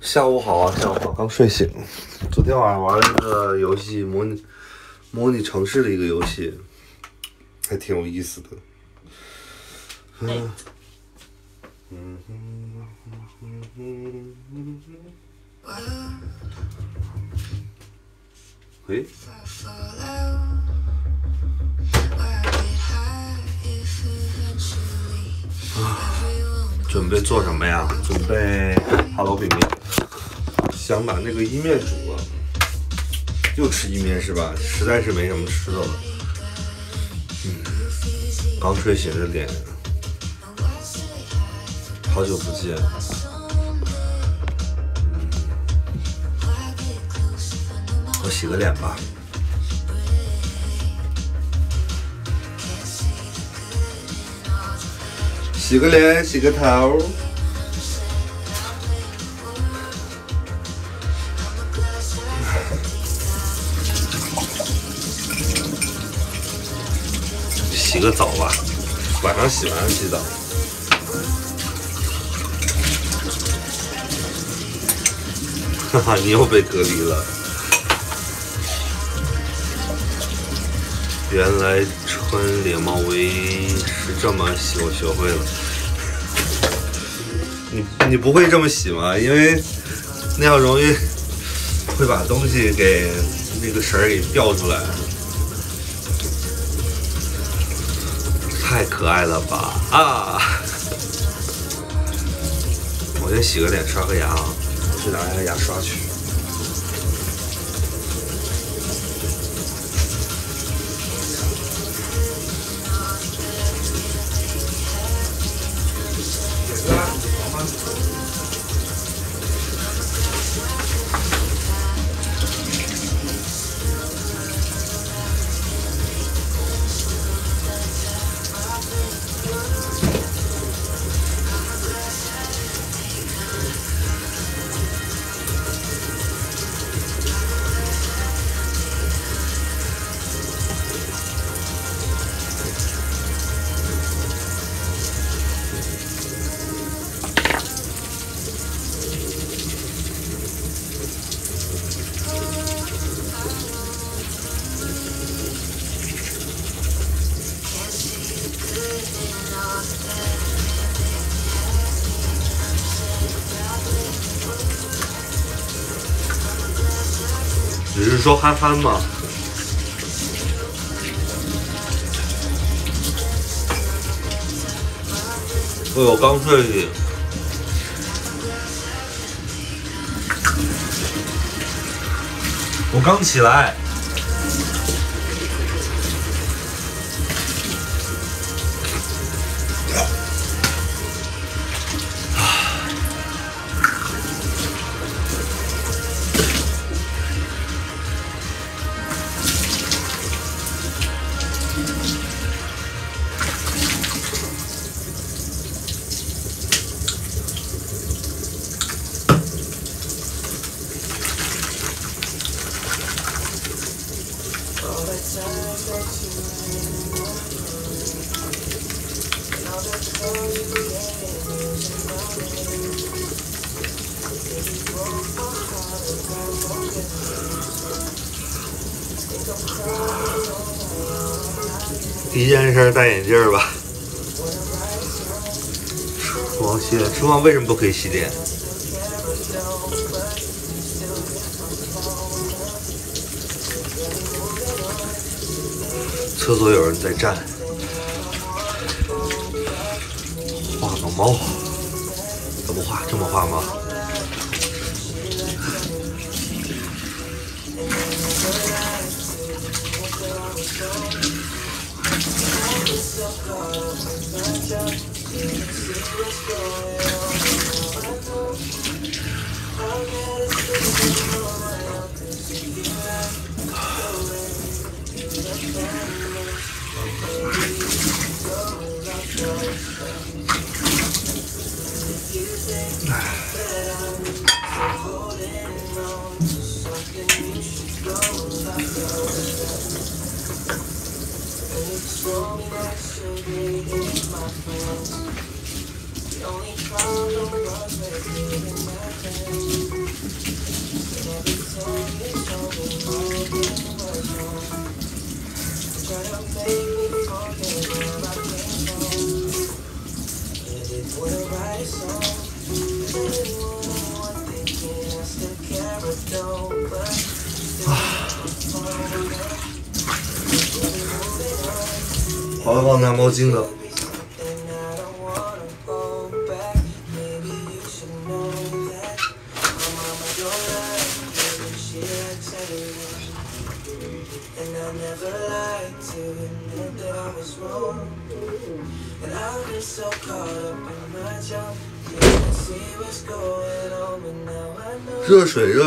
下午好啊，下午好，刚睡醒。昨天晚上玩了一个游戏，模拟模拟城市的一个游戏，还挺有意思的。嗯想把那个意面煮了。又吃意面是吧？实在是没什么吃的了。嗯，刚睡醒的脸，好久不见。嗯，我洗个脸吧。洗个脸，洗个头。洗个澡吧，晚上洗完洗澡。哈哈，你又被隔离了。原来穿连帽围是这么洗，我学会了。你你不会这么洗吗？因为那样容易会把东西给那个绳儿给掉出来。可爱了吧！啊！我先洗个脸，刷个牙啊，去拿个牙刷去。憨憨嘛？哎呦，刚睡醒。我刚起来。戴眼镜吧。厨房洗脸，厨房为什么不可以洗脸？厕所有人在站。画个猫，怎么画？这么画吗 let's go.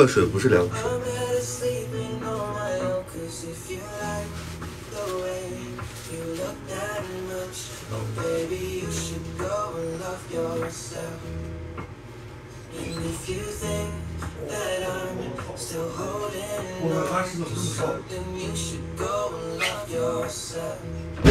热水，不是凉水。我他是怎么这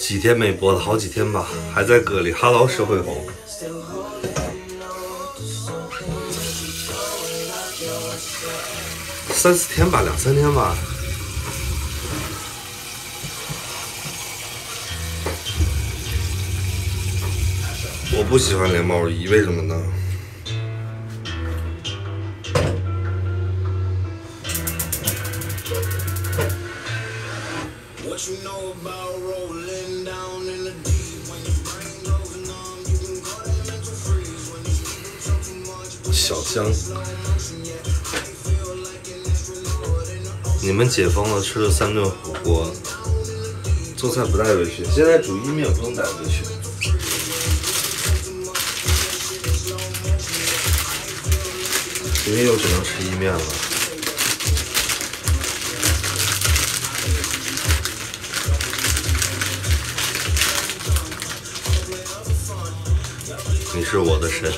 几天没播了，好几天吧，还在歌里。Hello，社会红。三四天吧，两三天吧。我不喜欢连帽衣，为什么呢？小江，你们解封了，吃了三顿火。锅，做菜不带回去。现在煮意面不用带回去，今天又只能吃意面了。你是我的神。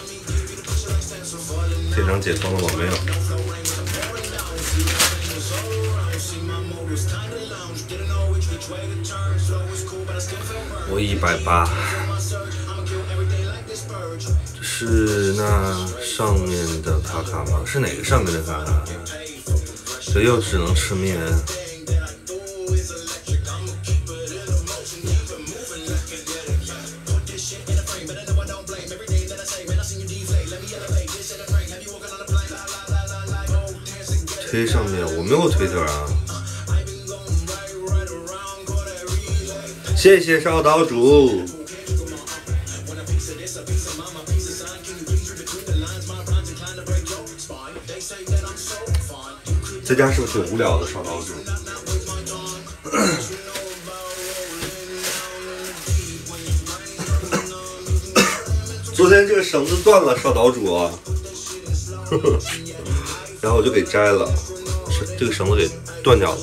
现场解封了吗？没有。我一百八，是那上面的卡卡吗？是哪个上面的卡卡？这又只能吃面。推上面我没有推特啊。谢谢少岛主。在家是不是挺无聊的，少岛主？昨天这个绳子断了，少岛主啊。然后我就给摘了，是这个绳子给断掉了。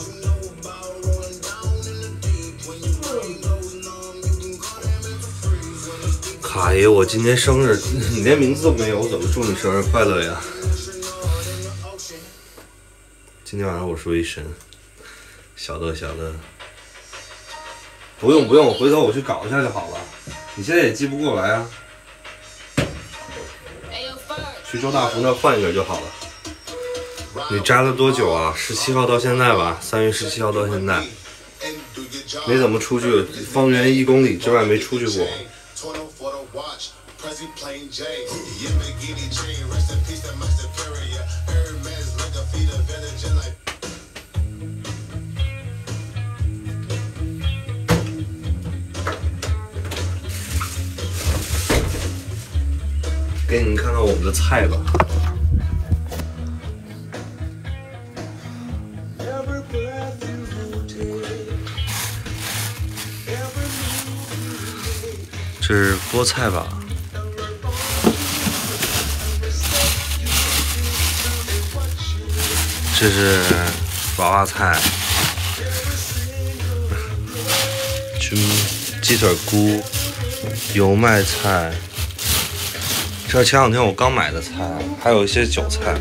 卡爷，我今天生日，你连名字都没有，我怎么祝你生日快乐呀？今天晚上我说一声，小乐小乐，不用不用，回头我去搞一下就好了。你现在也记不过来啊，去周大福那换一个就好了。你扎了多久啊？十七号到现在吧，三月十七号到现在。没怎么出去，方圆一公里之外没出去过。给你们看看我们的菜吧。菠菜吧？这是娃娃菜，菌鸡腿菇、油麦菜，这是前两天我刚买的菜，还有一些韭菜。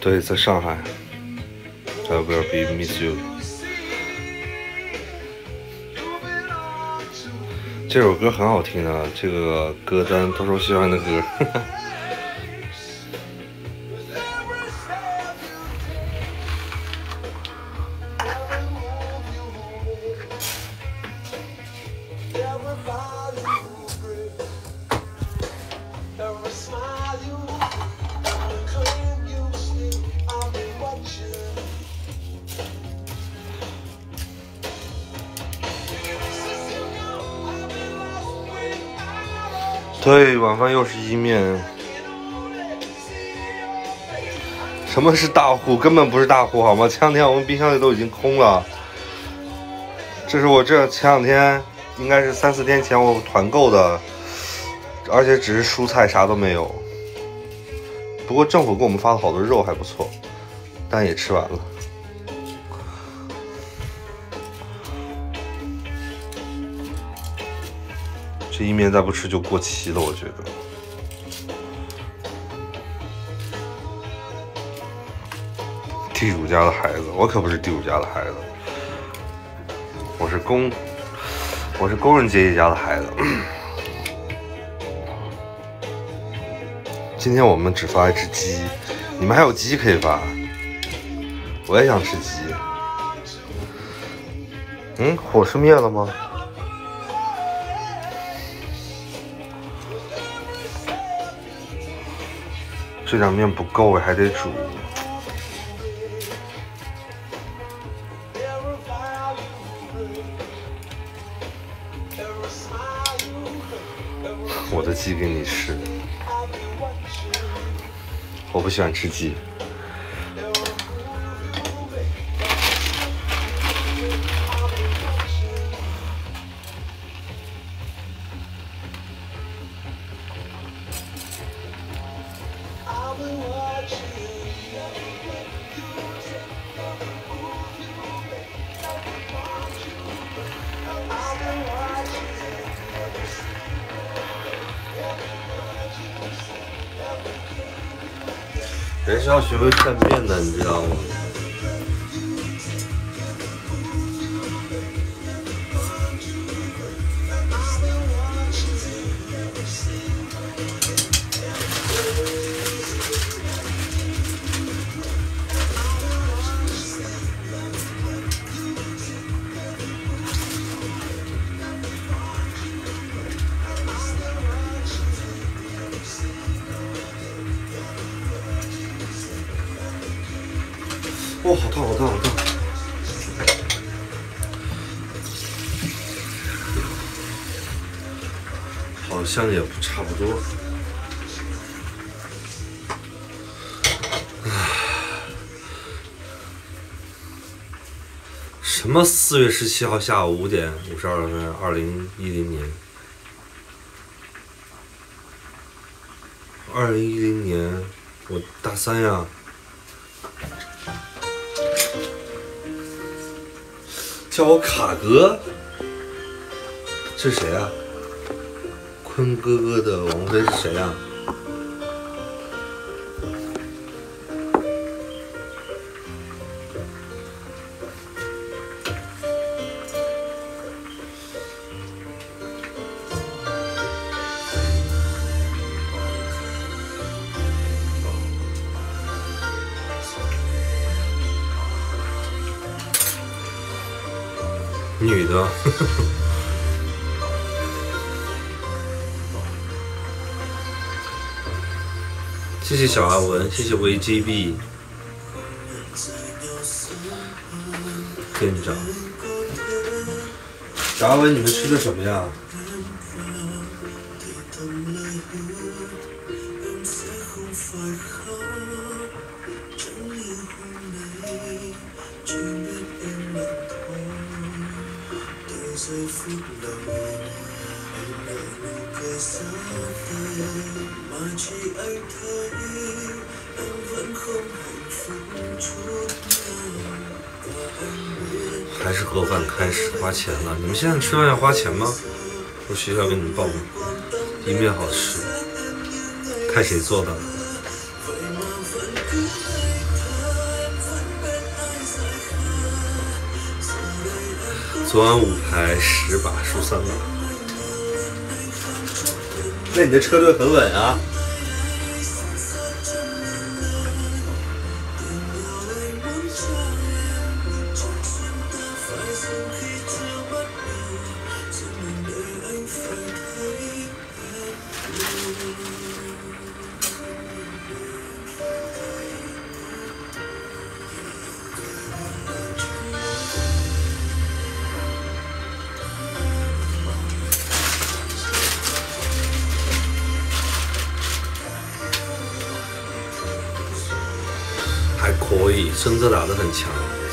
对，在上海。I will be miss you。这首歌很好听啊，这个歌单都是我喜欢的歌。饭又是意面。什么是大户？根本不是大户，好吗？前两天我们冰箱里都已经空了。这是我这前两天，应该是三四天前我团购的，而且只是蔬菜，啥都没有。不过政府给我们发了好多肉，还不错，但也吃完了。这意面再不吃就过期了，我觉得。地主家的孩子，我可不是地主家的孩子，我是工，我是工人阶级家的孩子。今天我们只发一只鸡，你们还有鸡可以发，我也想吃鸡。嗯，火是灭了吗？这两面不够，我还得煮。我的鸡给你吃。我不喜欢吃鸡。人是要学会善变的，你知道吗？四月十七号下午五点五十二分，二零一零年。二零一零年，我大三呀。叫我卡哥，这是谁啊？坤哥哥的王菲是谁啊？小阿文，谢谢 VGB 店长。小阿文，你们吃的什么呀？盒饭开始花钱了？你们现在吃饭要花钱吗？我学校给你们报名，一面好吃，看谁做的。昨晚五排十把输三把，那你的车队很稳啊。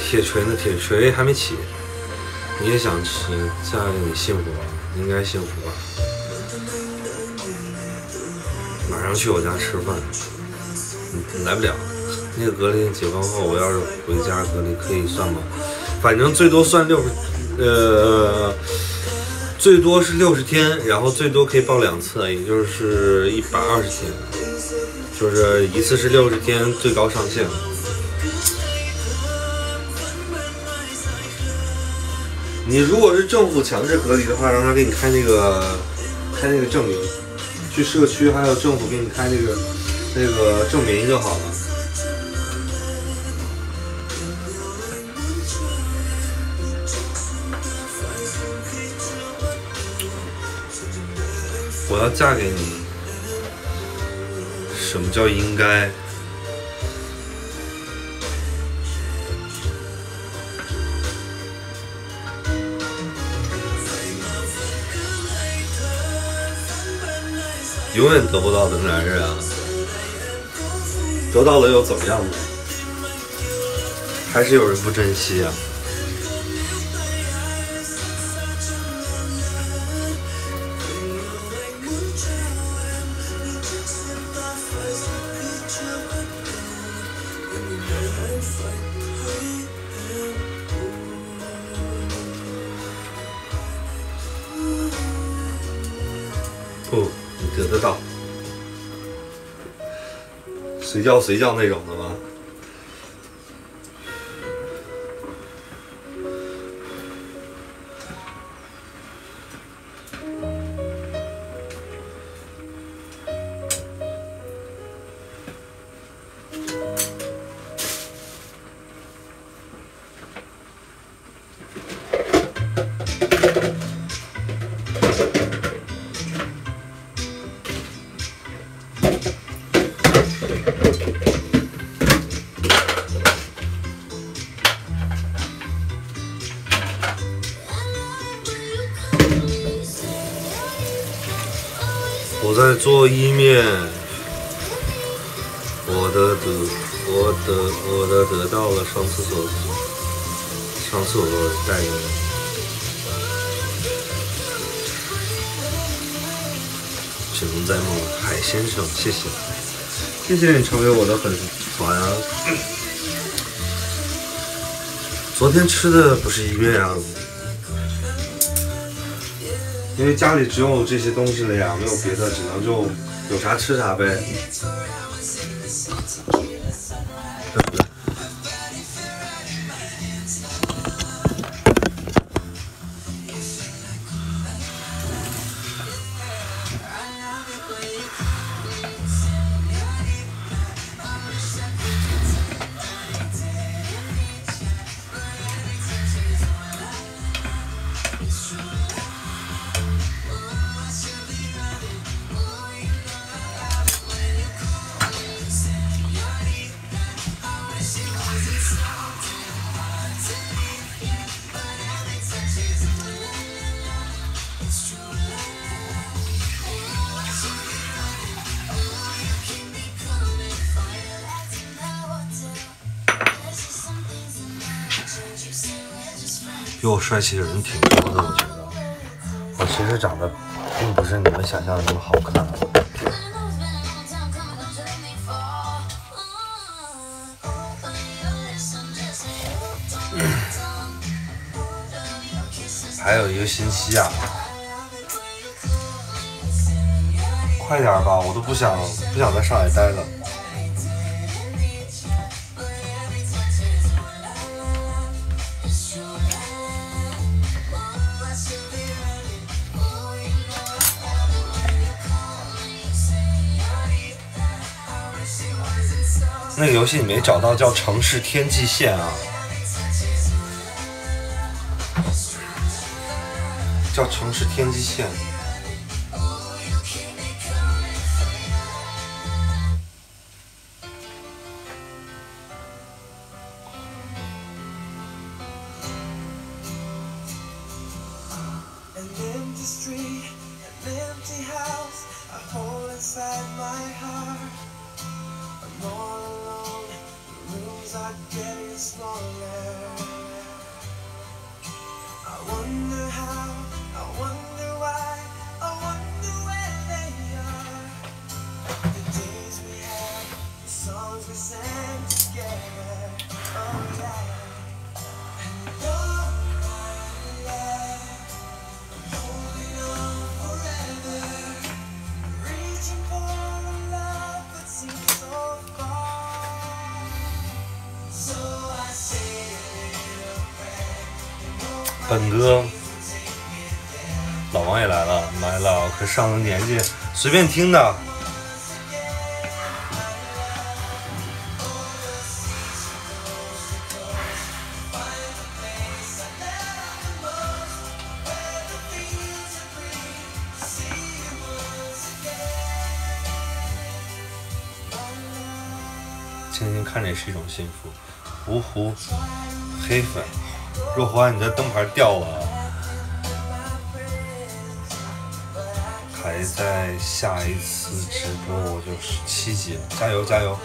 铁锤呢？铁锤还没起。你也想吃？这样你幸福吗？应该幸福吧？马上去我家吃饭。你来不了。那个隔离解放后，我要是回家隔离可以算吗？反正最多算六十，呃，最多是六十天，然后最多可以报两次，也就是一百二十天，就是一次是六十天最高上限。你如果是政府强制隔离的话，让他给你开那个开那个证明，去社区还有政府给你开那个那个证明就好了。我要嫁给你，什么叫应该？永远得不到的男人啊，得到了又怎么样呢？还是有人不珍惜啊。随叫随叫那种的谢谢你成为我的粉丝团啊！昨天吃的不是意面啊，因为家里只有这些东西了呀，没有别的，只能就有啥吃啥呗。比我帅气的人挺多的，我觉得。我其实长得并不是你们想象的那么好看。还有一个星期啊，快点吧，我都不想不想在上海待了。那个游戏你没找到，叫《城市天际线》啊，叫《城市天际线》。随便听的。静静看着也是一种幸福。芜湖黑粉，若华，你的灯牌掉了在下一次直播我就十七级了，加油加油！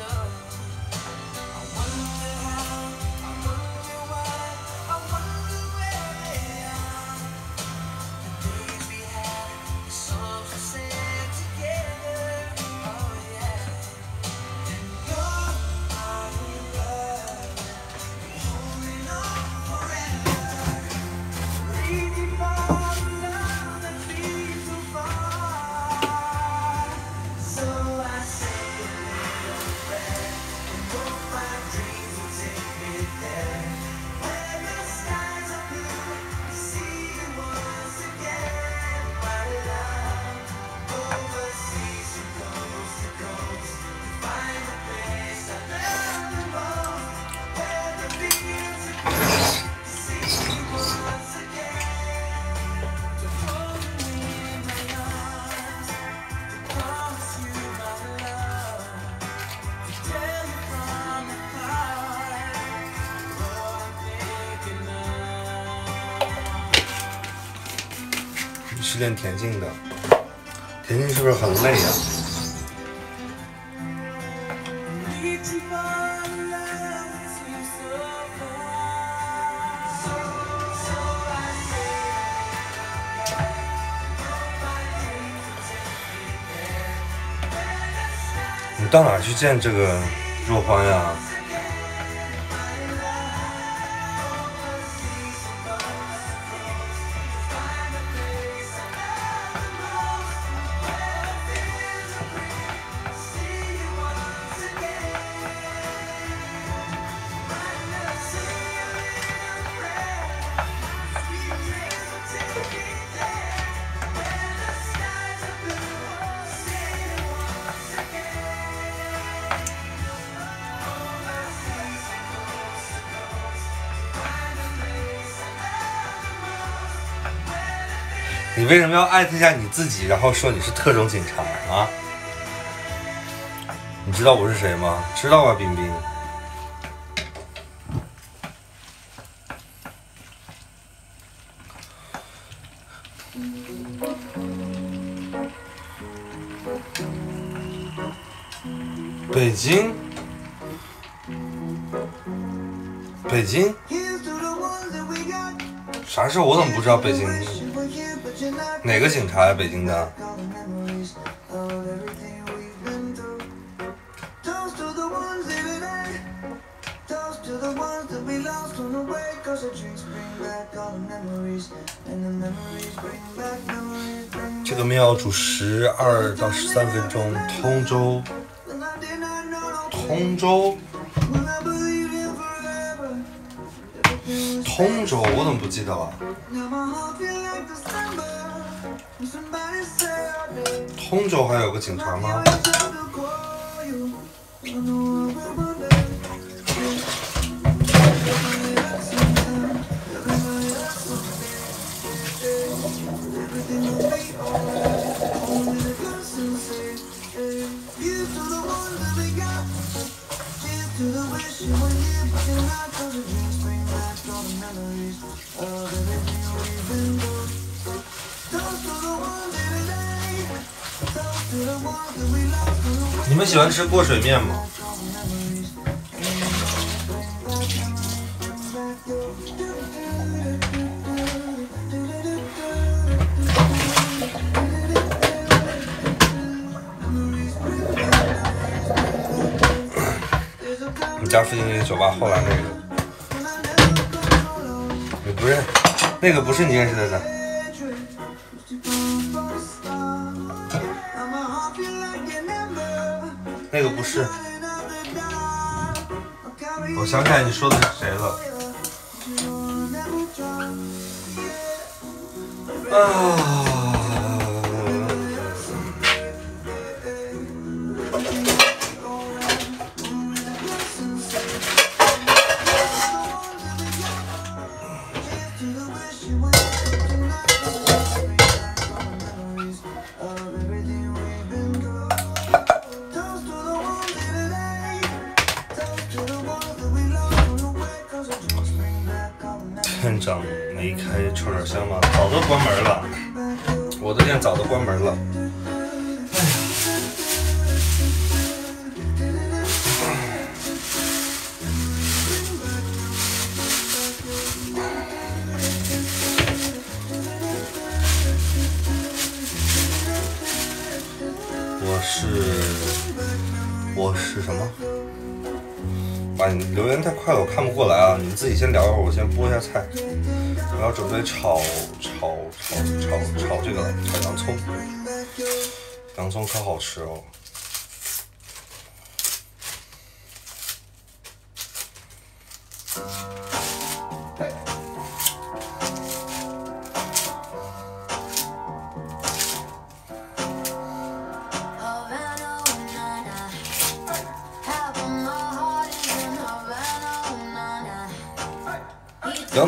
是练田径的，田径是不是很累呀？你到哪去见这个若欢呀？为什么要艾特一下你自己，然后说你是特种警察啊？你知道我是谁吗？知道吧，冰冰。北京，北京，啥事？我怎么不知道北京哪个警察呀？北京的。这个面要煮十二到十三分钟。通州，通州，通州，我怎么不记得了？通州还有个警察吗？喜欢吃过水面吗？你家附近那个酒吧后来那个，你不认，那个不是你认识的的。是，我想起来你说的是谁先剥一，下菜。我要准备炒炒炒炒炒这个了，炒洋葱。洋葱可好吃哦。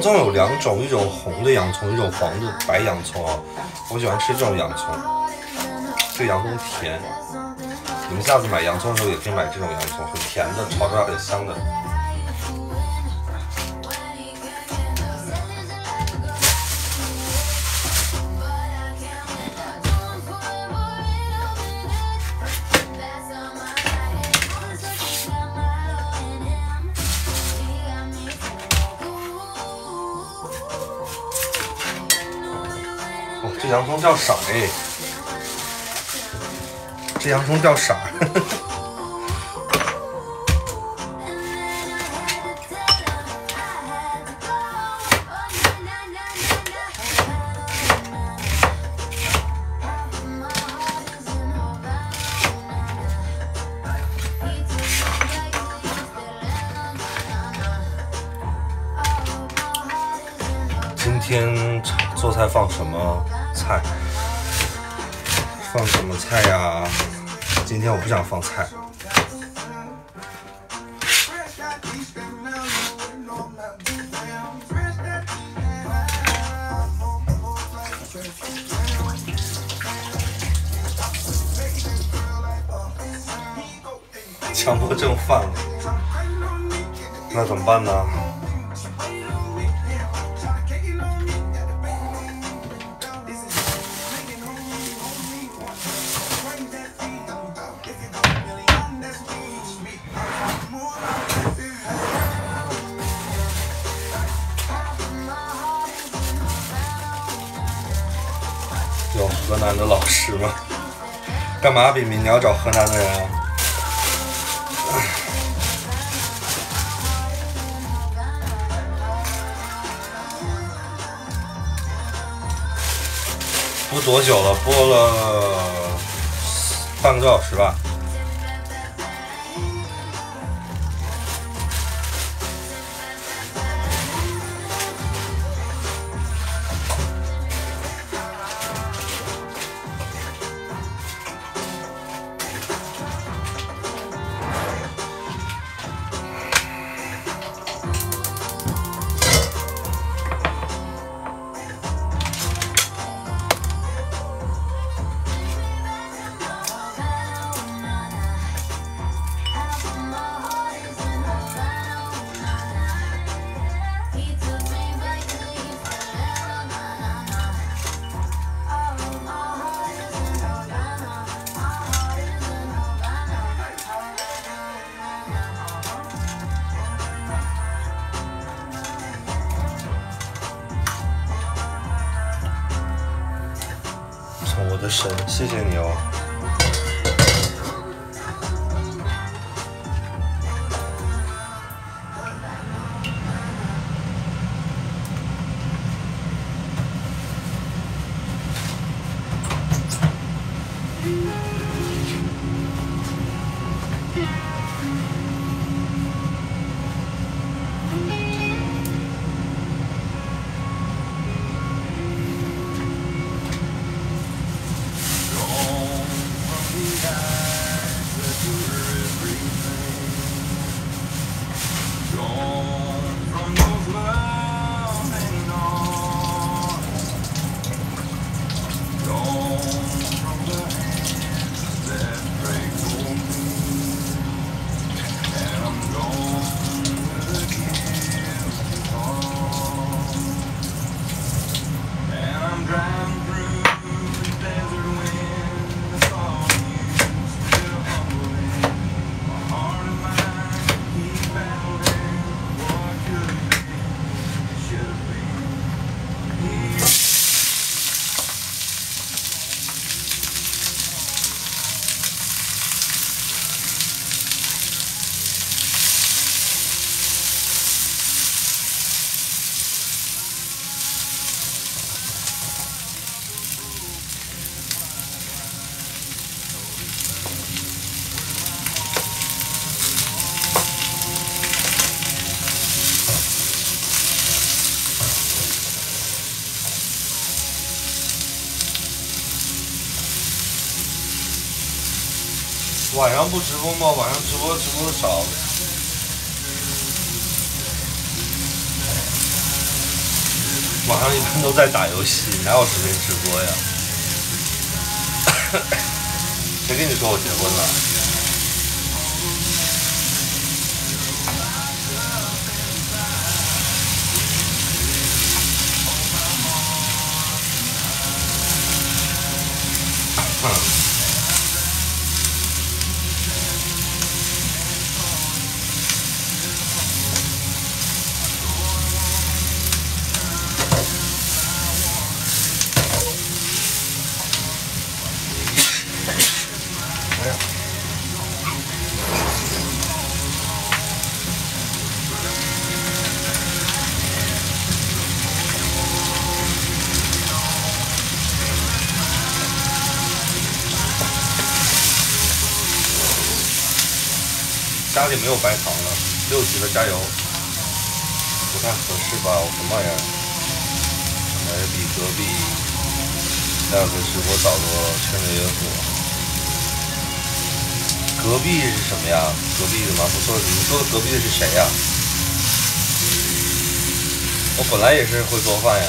葱有两种，一种红的洋葱，一种黄的白洋葱啊。我喜欢吃这种洋葱，这洋葱甜。你们下次买洋葱的时候也可以买这种洋葱，很甜的，炒出来很香的。洋葱叫色哎，这洋葱叫色。不想放菜。强迫症犯了，那怎么办呢？嘛比明你要找河南的人啊？播多久了？播了半个多小时吧。晚上不直播吗？晚上直播直播的少。晚上一般都在打游戏，哪有时间直播呀？谁跟你说我结婚了？里没有白糖了，六级的加油，不太合适吧？我什么玩意儿？还是比隔壁那个直播早个圈子也火。隔壁是什么呀？隔壁的吗不说？你说的隔壁的是谁呀？我本来也是会做饭呀，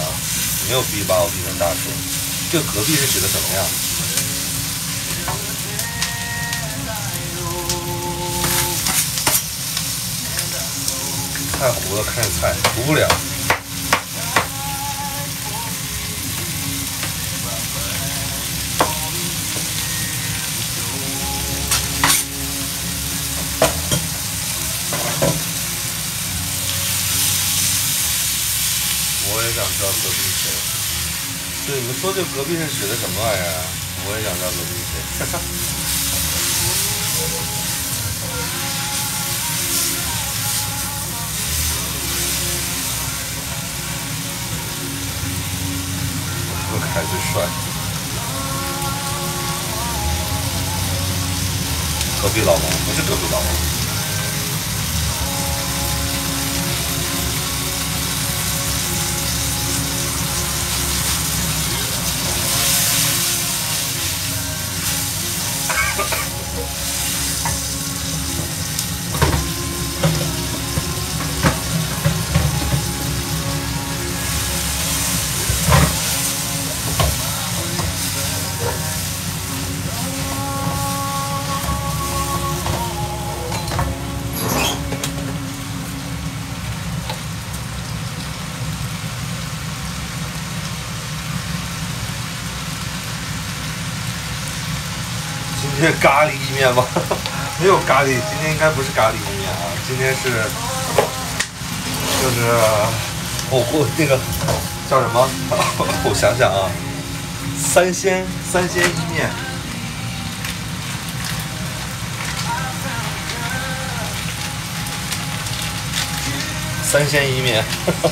没有必把我逼成大叔。这隔壁是指的什么呀？太糊了，看菜糊不了。我也想知道隔壁是谁。对，你们说这隔壁是指的什么玩意儿啊？我也想知道隔壁是谁。隔壁老王不是隔壁老王。今天咖喱意面吗？没有咖喱，今天应该不是咖喱意面啊，今天是就是火锅那个叫什么？我想想啊，三鲜三鲜意面。三鲜意面，隔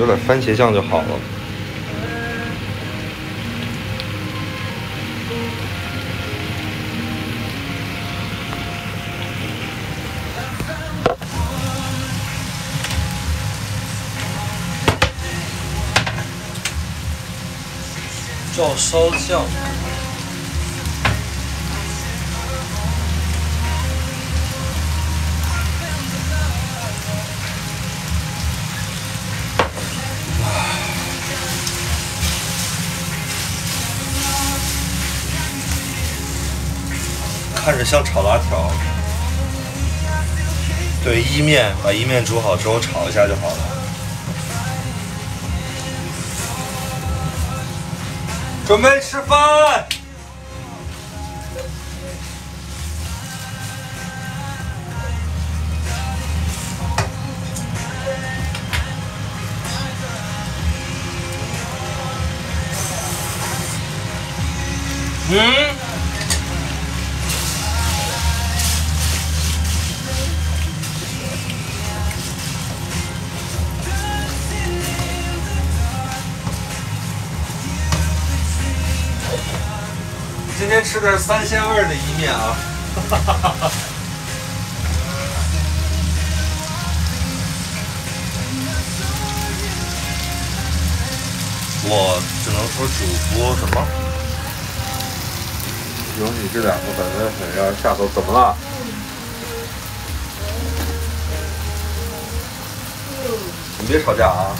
有点番茄酱就好了。照烧酱。像炒辣条。对，意面把意面煮好之后炒一下就好了。准备吃饭。这两个粉粉粉要下头怎么了？你别吵架啊！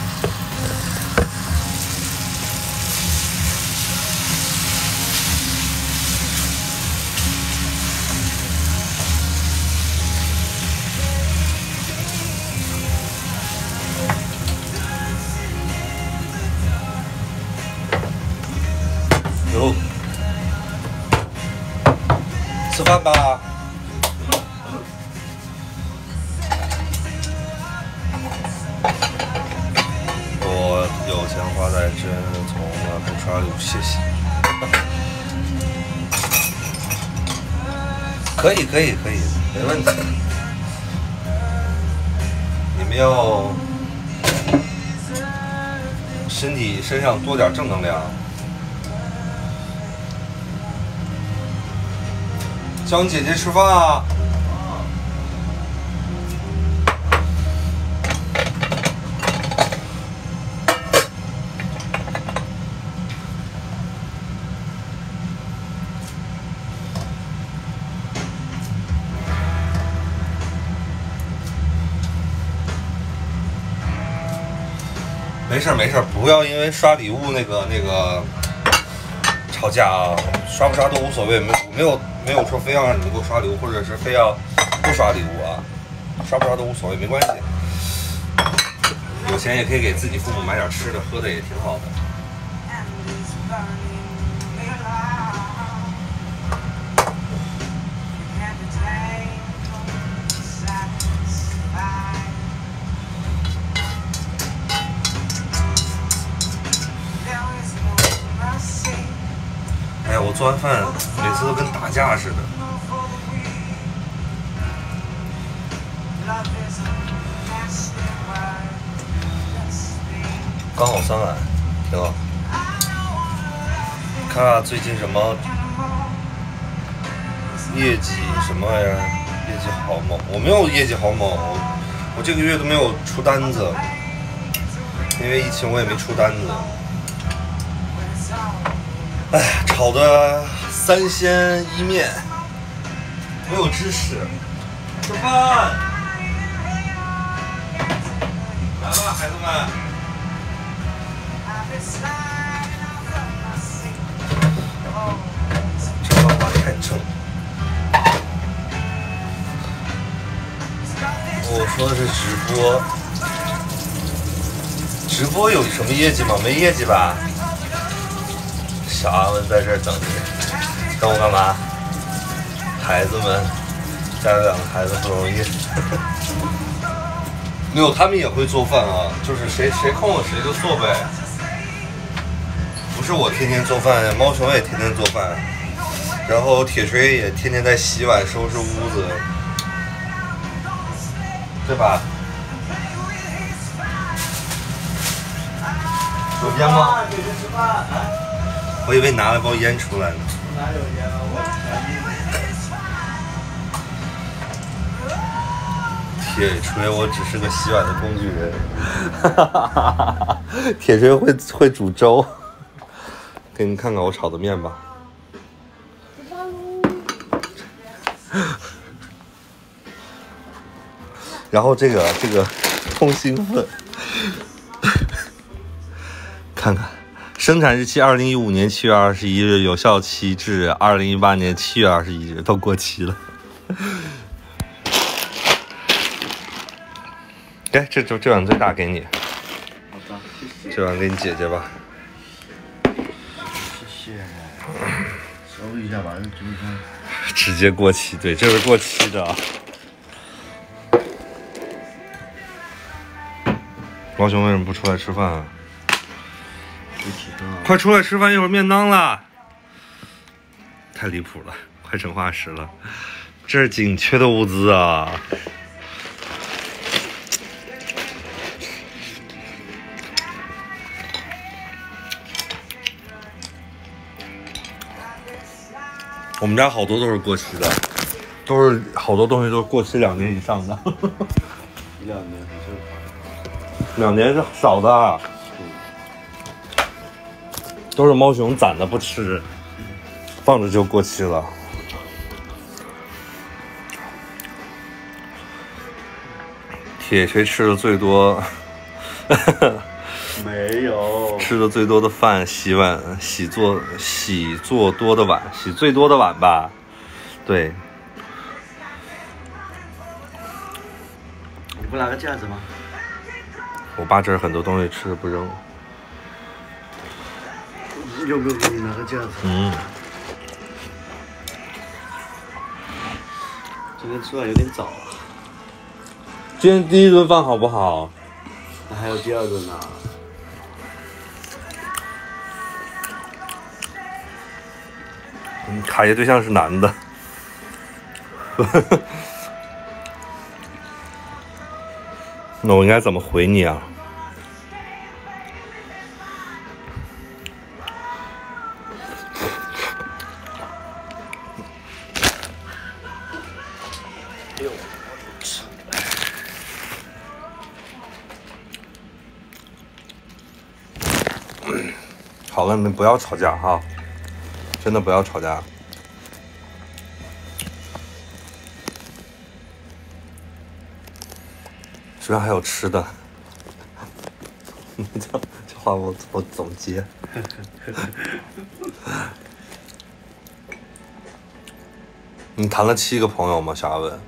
点正能量。叫你姐姐吃饭啊！没事没事，不要因为刷礼物那个那个吵架啊，刷不刷都无所谓，没没有没有说非要让你们给我刷礼物，或者是非要不刷礼物啊，刷不刷都无所谓，没关系。有钱也可以给自己父母买点吃的喝的，也挺好的。做完饭每次都跟打架似的。刚好三碗，挺好。看看最近什么业绩什么玩意儿，业绩好猛。我没有业绩好猛，我我这个月都没有出单子，因为疫情我也没出单子。哎，炒的三鲜意面，没有芝士。吃饭，来吧，孩子们。这方法太正。我说的是直播，直播有什么业绩吗？没业绩吧？小阿文在这儿等你，等我干嘛？孩子们，家里两个孩子不容易。没有，他们也会做饭啊，就是谁谁空了谁就做呗。不是我天天做饭，猫熊也天天做饭，然后铁锤也天天在洗碗、收拾屋子，对吧？有烟吗？给他吃饭，我以为拿了包烟出来呢。哪有烟啊？我铁锤，我只是个洗碗的工具人。哈哈哈铁锤会会煮粥，给你看看我炒的面吧。然后这个这个通兴奋，看看生产日期二零一五年七月二十一日，有效期至二零一八年七月二十一日，都过期了。给 这这这碗最大给你，好的，谢谢，这碗给你姐姐吧。谢谢。收一下吧，这中间。直接过期，对，这是过期的啊。毛熊为什么不出来吃饭啊？一起喝。快出来吃饭，一会儿面当了。太离谱了，快成化石了。这是紧缺的物资啊！我们家好多都是过期的，都是好多东西都是过期两年以上的，一两年还是两年是少的，都是猫熊攒的不吃，放着就过期了。铁锤吃的最多，没有。吃的最多的饭，洗碗洗做洗做多的碗，洗最多的碗吧？对，你不拿个架子吗？我爸这儿很多东西吃的不扔。要不要给你拿个架子？嗯，今天出来有点早啊，今天第一顿饭好不好？那还有第二顿呢。嗯卡爷对象是男的。那我应该怎么回你啊？了，你们不要吵架哈，真的不要吵架。居然还有吃的，这这话我我怎么接？你谈了七个朋友吗，小阿文？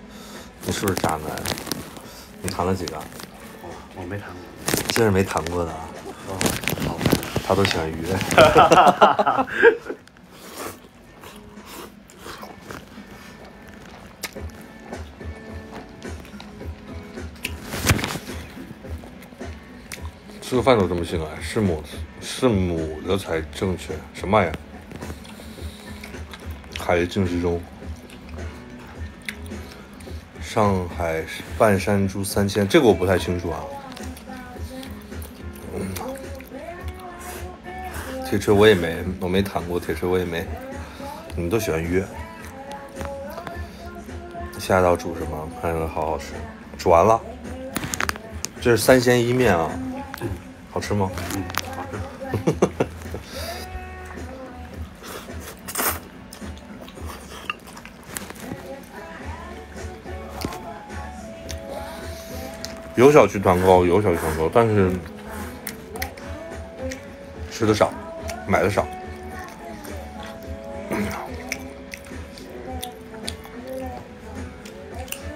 你是不是渣男？你谈了几个？我，我没谈过。这是没谈过的啊。他都喜欢约。吃个饭都这么性感，是母是母的才正确，什么玩意？海静之中，上海半山猪三千，这个我不太清楚啊。铁锤我也没，我没谈过铁锤，我也没。你们都喜欢约。下一道煮什么？看着好好吃，煮完了。这是三鲜伊面啊，好吃吗？嗯，好吃。有小区团购，有小区团购，但是吃的少，买的少。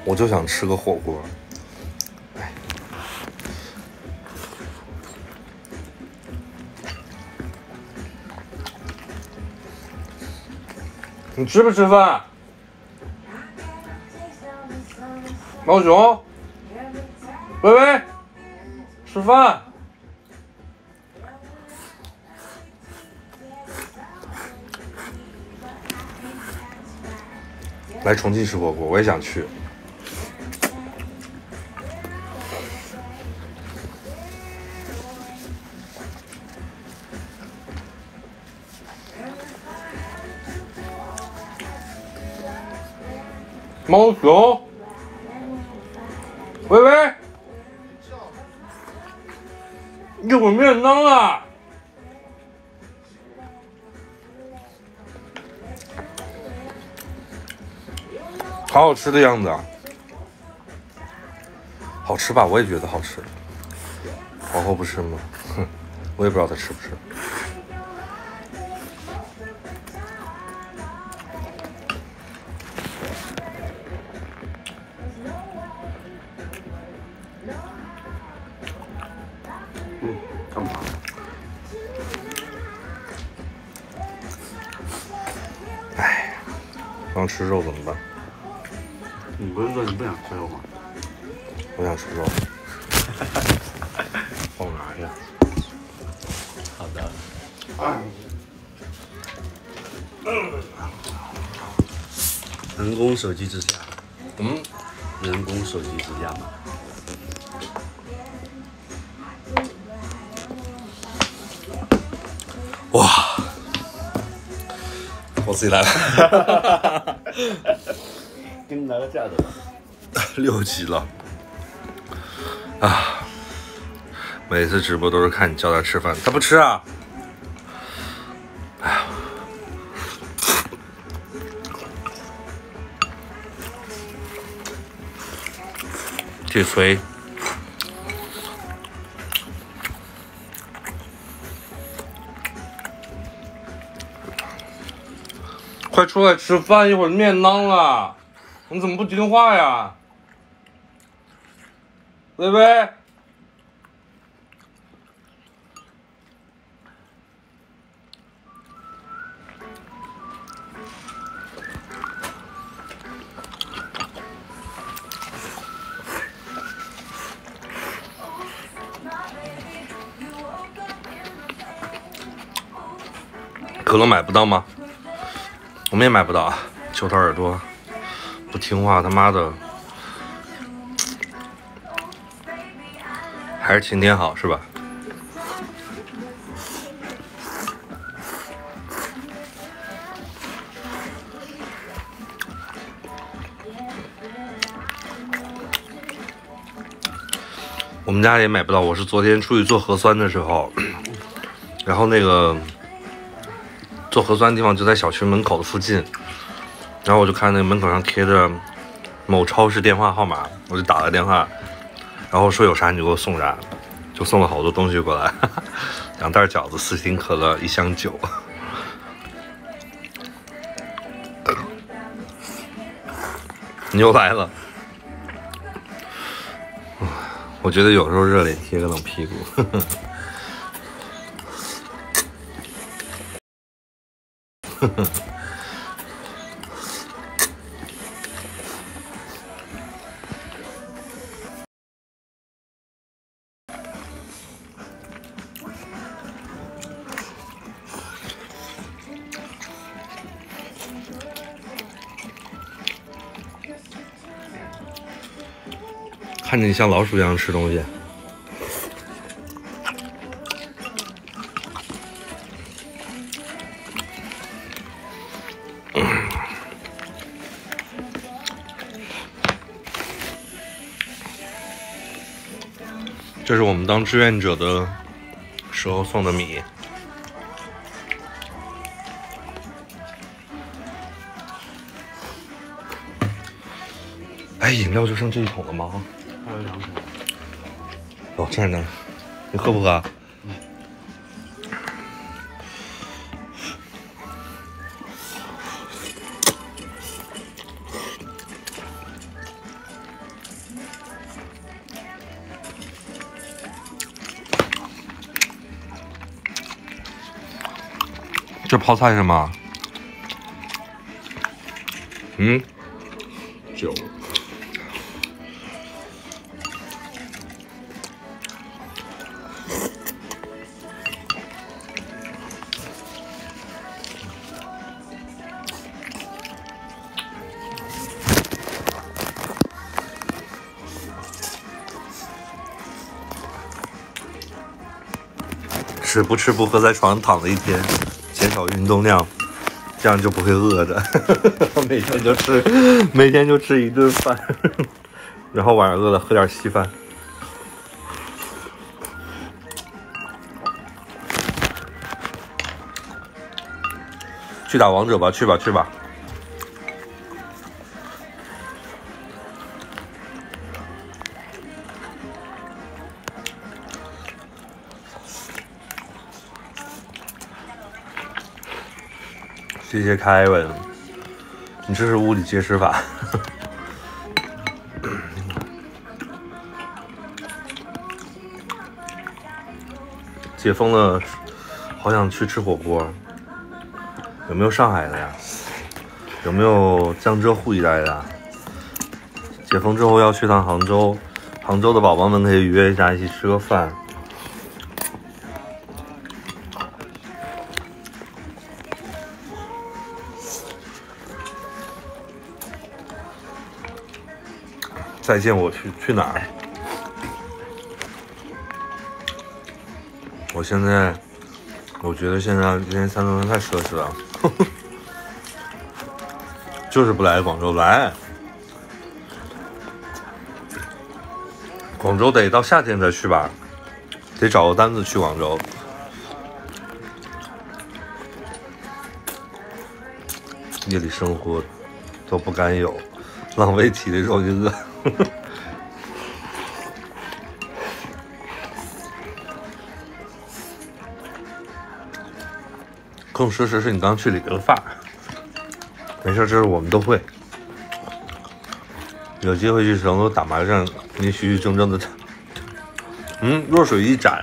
我就想吃个火锅。你吃不吃饭？毛熊，微微，吃饭。来重庆吃火锅，我也想去。猫熊，微微，一会儿面当啊！好好吃的样子啊，好吃吧？我也觉得好吃。皇后不吃吗？哼，我也不知道她吃不吃。自己来了，给你拿个架子吧。六级了啊！每次直播都是看你叫他吃饭，他不吃啊。哎呀，铁锤，快出来吃饭，一会儿面囊了，你怎么不听话呀？微微，可乐买不到吗？我们也买不到啊！求他耳朵不听话，他妈的！还是晴天好是吧？我们家也买不到，我是昨天出去做核酸的时候，然后那个做核酸的地方就在小区门口的附近，然后我就看那门口上贴着某超市电话号码，我就打了电话，然后说有啥你就给我送啥，就送了好多东西过来，两袋饺子、四瓶可乐、一箱酒。你又来了。我觉得有时候热脸贴个冷屁股。呵呵看着你像老鼠一样吃东西。这是我们当志愿者的时候送的米。哎，饮料就剩这一桶了吗？还有两桶。哦，这儿呢，你喝不喝？泡菜是吗？嗯，酒。是不吃不喝，在床上躺了一天，减小运动量，这样就不会饿的。每天就吃，每天就吃一顿饭，然后晚上饿了喝点稀饭。去打王者吧，去吧，去吧。开呗，你这是物理接食法。解封了，好想去吃火锅。有没有上海的呀？有没有江浙沪一带的？解封之后要去趟杭州，杭州的宝宝们可以约一下，一起吃个饭。再见，我去去哪儿？我现在，我觉得现在今天三顿饭太奢侈了，就是不来广州来。广州得到夏天再去吧，得找个单子去广州。夜里生活都不敢有，浪费体力肉就饿。更奢侈是你刚去理了个发，没事，这是我们都会。有机会去成都打麻将，你虚虚正正的。嗯，弱水一盏。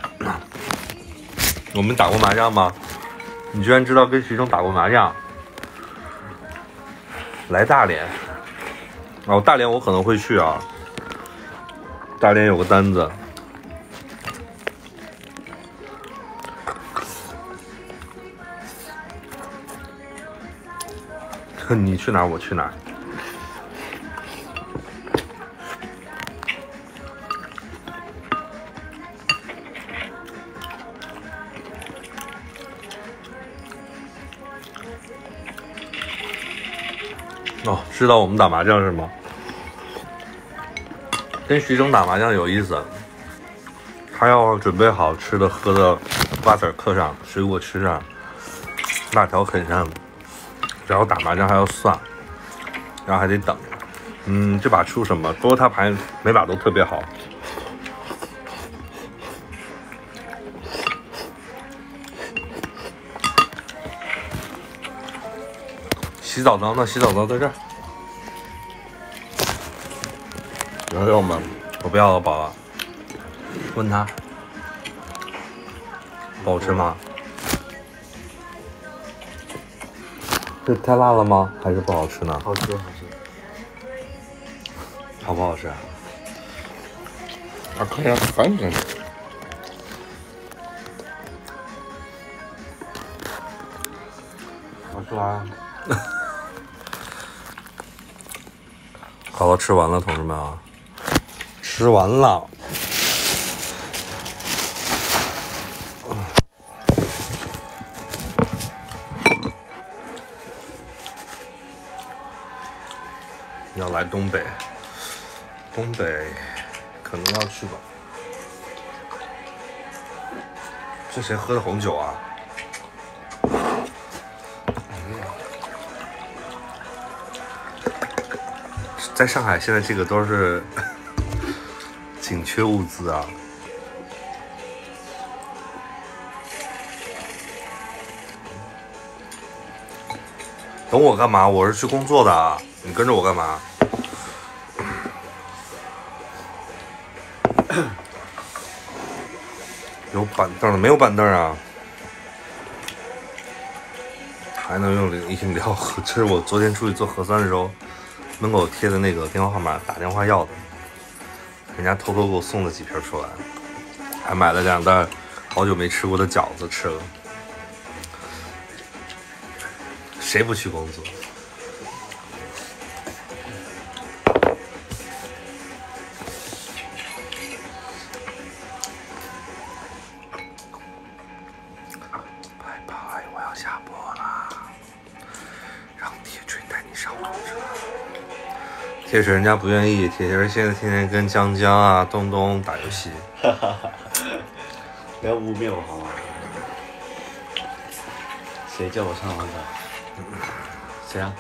我们打过麻将吗？你居然知道跟徐峥打过麻将？来大连。哦，大连我可能会去啊。大连有个单子。你去哪儿我去哪儿。哦知道我们打麻将是吗？跟徐峥打麻将有意思。他要准备好吃的喝的瓜子嗑上水果吃上辣条啃上。然后打麻将还要算，然后还得等。嗯，这把出什么？不过他牌每把都特别好。洗澡澡呢？洗澡澡在这儿。要要吗？我不要了，宝宝。问他，不好吃吗？这太辣了吗？还是不好吃呢？好吃好吃。好不好吃啊？啊，看一下反正好吃啊！好了，吃完了，同志们啊，吃完了。东北，东北可能要去吧。这谁喝的红酒啊？在上海，现在这个都是 紧缺物资啊。等我干嘛？我是去工作的啊，你跟着我干嘛？板凳，没有板凳啊？还能用饮饮料喝？这是我昨天出去做核酸的时候。门口贴的那个电话号码，打电话要的，人家偷偷给我送了几瓶出来，还买了两袋好久没吃过的饺子吃了。谁不去工作？铁锤人家不愿意，铁锤现在天天跟江江啊、东东打游戏。不要污蔑我好吗？谁叫我上王者？谁啊？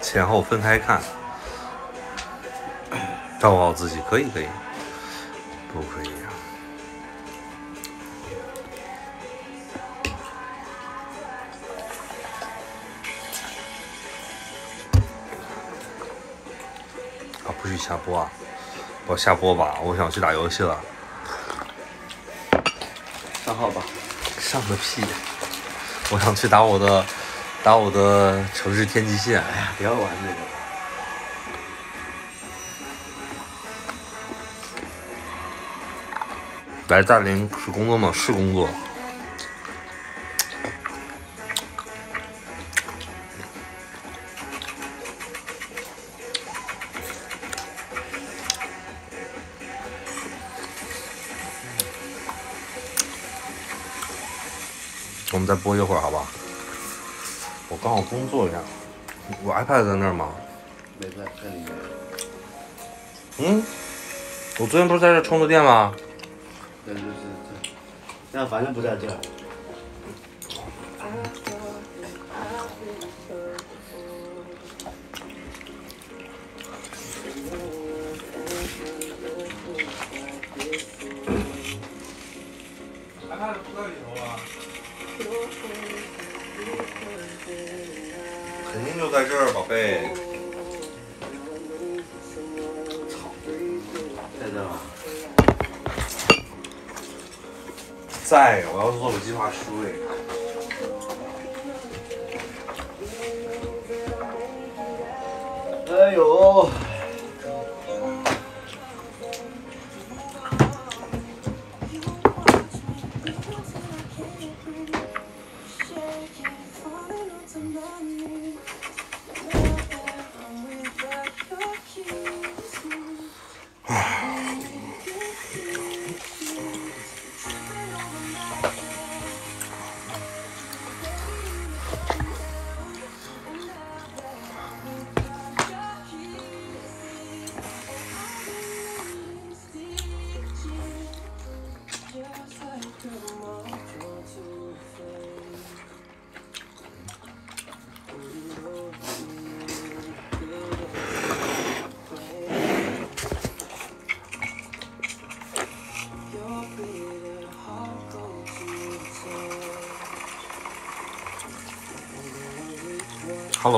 前后分开看，照顾好自己，可以可以，我下播吧，我想去打游戏了。上号吧。上个屁！我想去打我的，打我的城市天际线。哎呀，不要玩这个。来大连是工作吗？是工作。iPad 在那儿吗？没在在里面。嗯，我昨天不是在这充的电吗？对，对对对。那反正不在这儿。在，我要做个计划书嘞。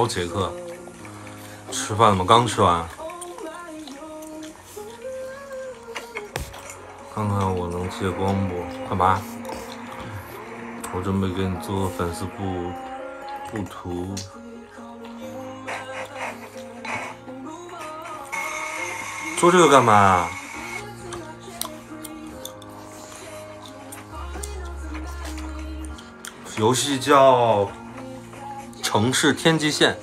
杰克，吃饭了吗？刚吃完。看看我能借光不？干嘛？我准备给你做粉丝布布图。做这个干嘛？游戏叫《城市天际线》。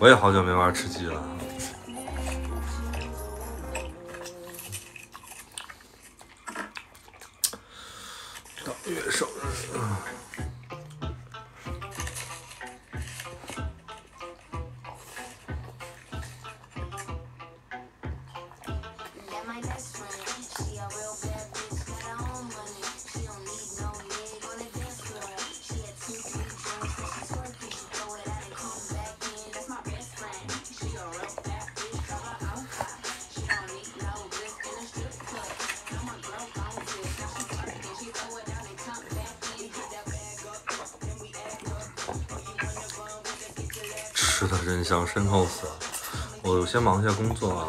我也好久没玩吃鸡了。知道真相，身后死。我先忙一下工作啊。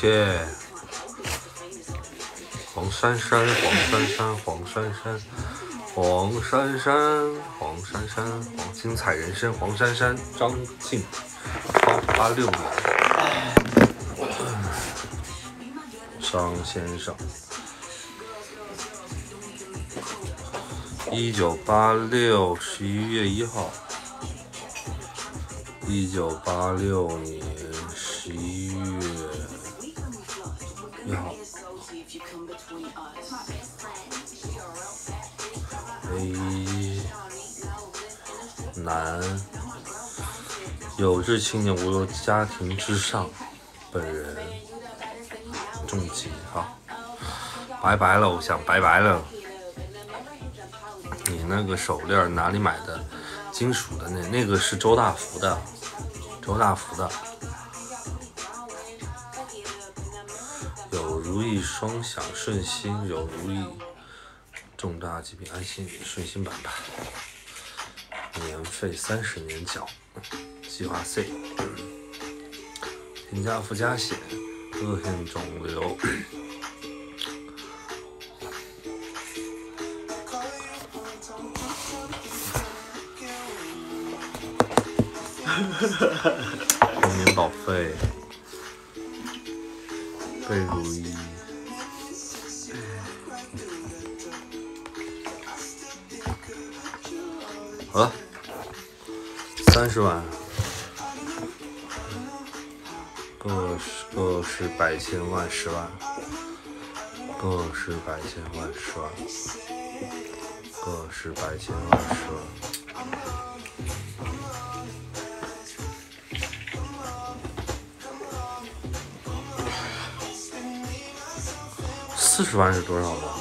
谢。黄珊珊，黄珊珊，黄珊珊，黄珊珊，黄珊珊，黄精彩人生，黄珊珊，张静，八八六年，张先生，一九八六十一月一号，一九八六年。有志青年无忧家庭至上，本人重疾哈，拜拜了，我想，拜拜了。你那个手链哪里买的？金属的那那个是周大福的，周大福的。有如意双享顺心，有如意重大疾病安心顺心版吧。年费三十年缴，计划 C。添加附加险，恶性肿瘤。国民保费，百千万十万，更是百千万十万，更是百千万十万。四十万是多少呢？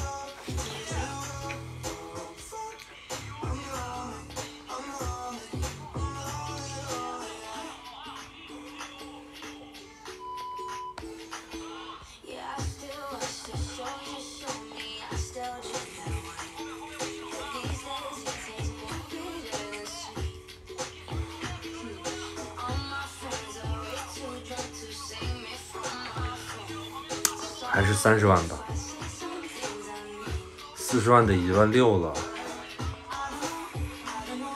还是三十万吧？四十万得一万六了，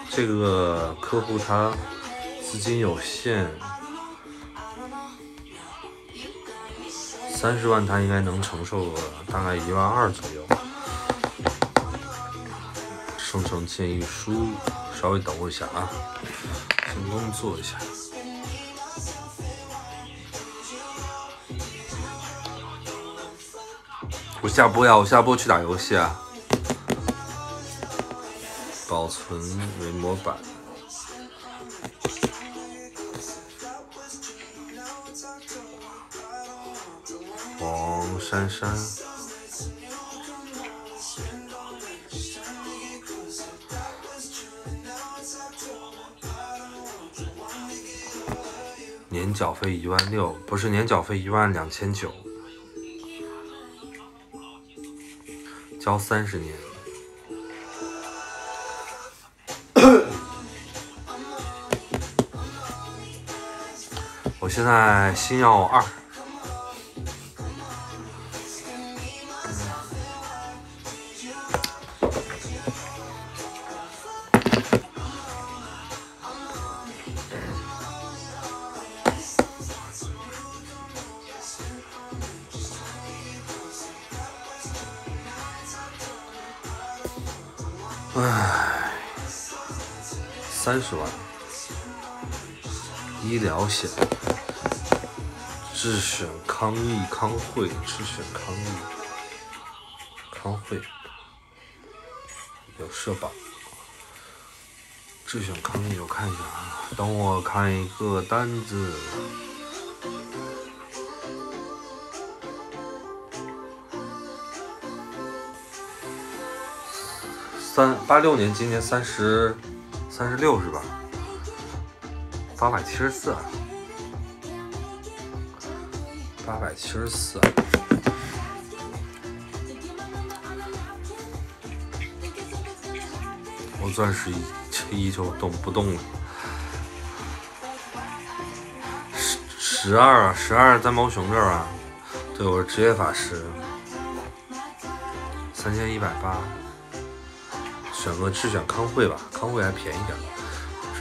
这个客户他资金有限，三十万他应该能承受个大概一万二左右。生成建议书，稍微等我一下啊，先工作一下。我下播呀，我下播去打游戏啊。保存为模板。黄珊珊，年缴费一万六，不是年缴费一万两千九，交三十年。我现在星耀二，康益康汇，智选康益康汇有社保，智选康益我看一下啊，等我看一个单子。三八六年，今年三十三十六是吧？八百七十四。百七十四，我钻石一一就动不动了。十十二啊，十二在猫熊这儿啊，对，我是职业法师，三千一百八，选个智选康惠吧，康惠还便宜点。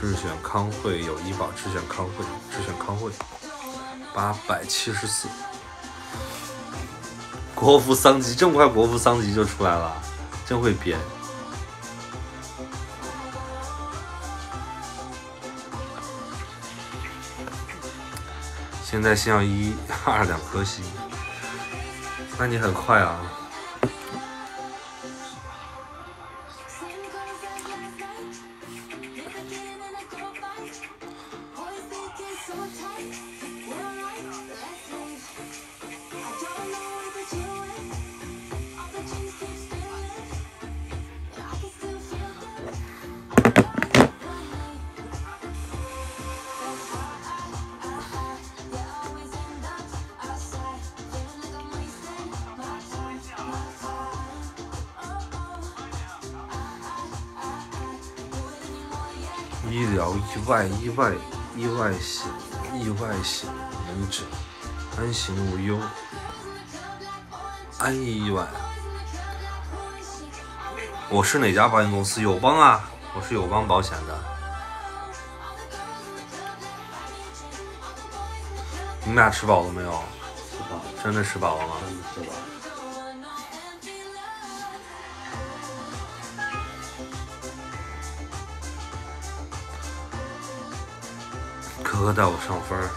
智选康惠有医保，智选康惠，智选康惠。八百七十四，国服桑吉这么快，国服桑吉就出来了，真会编。现在星耀一二两颗星，那你很快啊。外意外意外险意外险门诊，安行无忧，安逸意外。我是哪家保险公司？友邦啊，我是友邦保险的。你们俩吃饱了没有？吃饱，真的吃饱了吗？科科带我上分儿。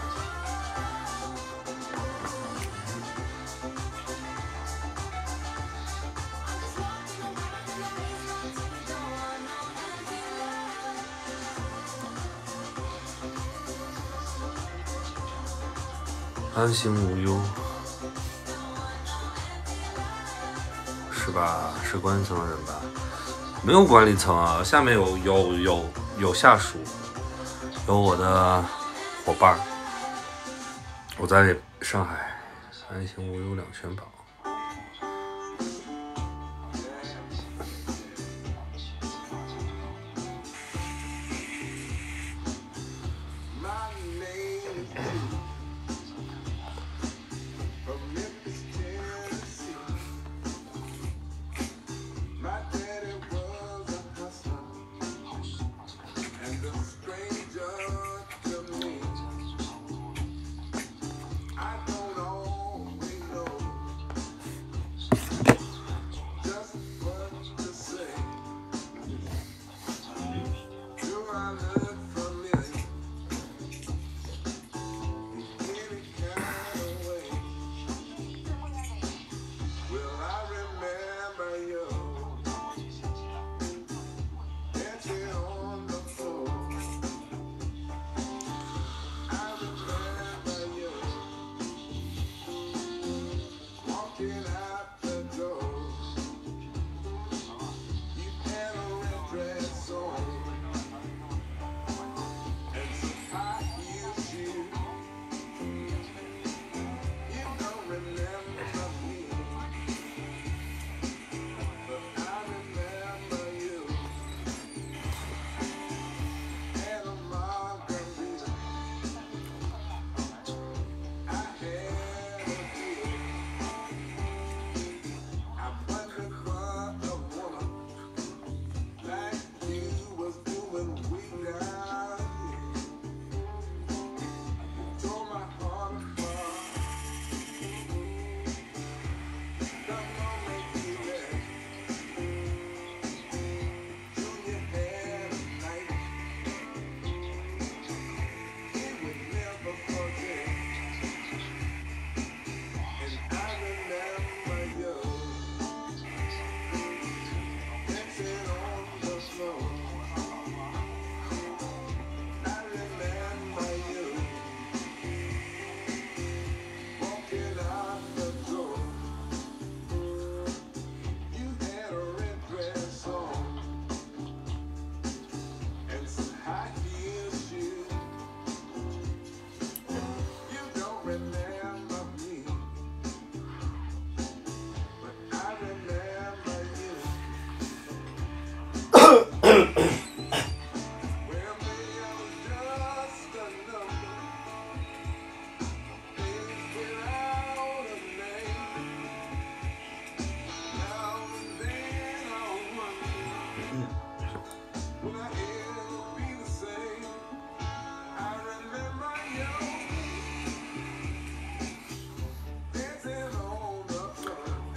安心无忧，是吧？是管理层的人吧？没有管理层啊，下面有有有有下属，有我的伴儿。我在上海，安心无忧两全保。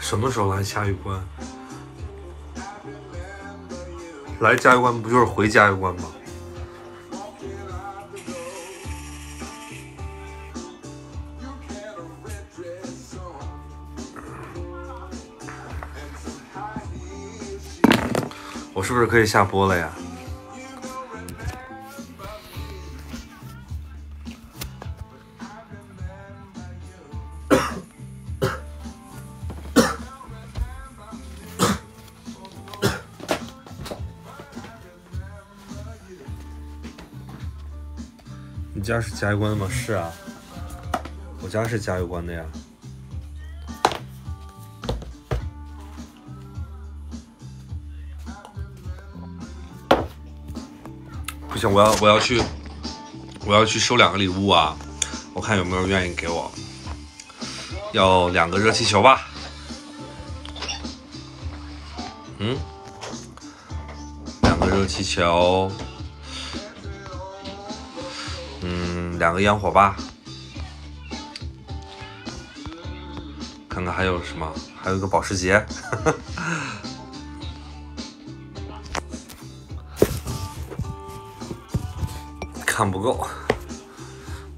什么时候来嘉峪关？来嘉峪关不就是回嘉峪关吗？我是不是可以下播了呀？家是嘉峪关的吗？是啊，我家是嘉峪关的呀。不行，我要我要去，我要去收两个礼物啊！我看有没有人愿意给我，要两个热气球吧？嗯，两个热气球，两个烟火吧。看看还有什么？还有一个保时捷。看不够，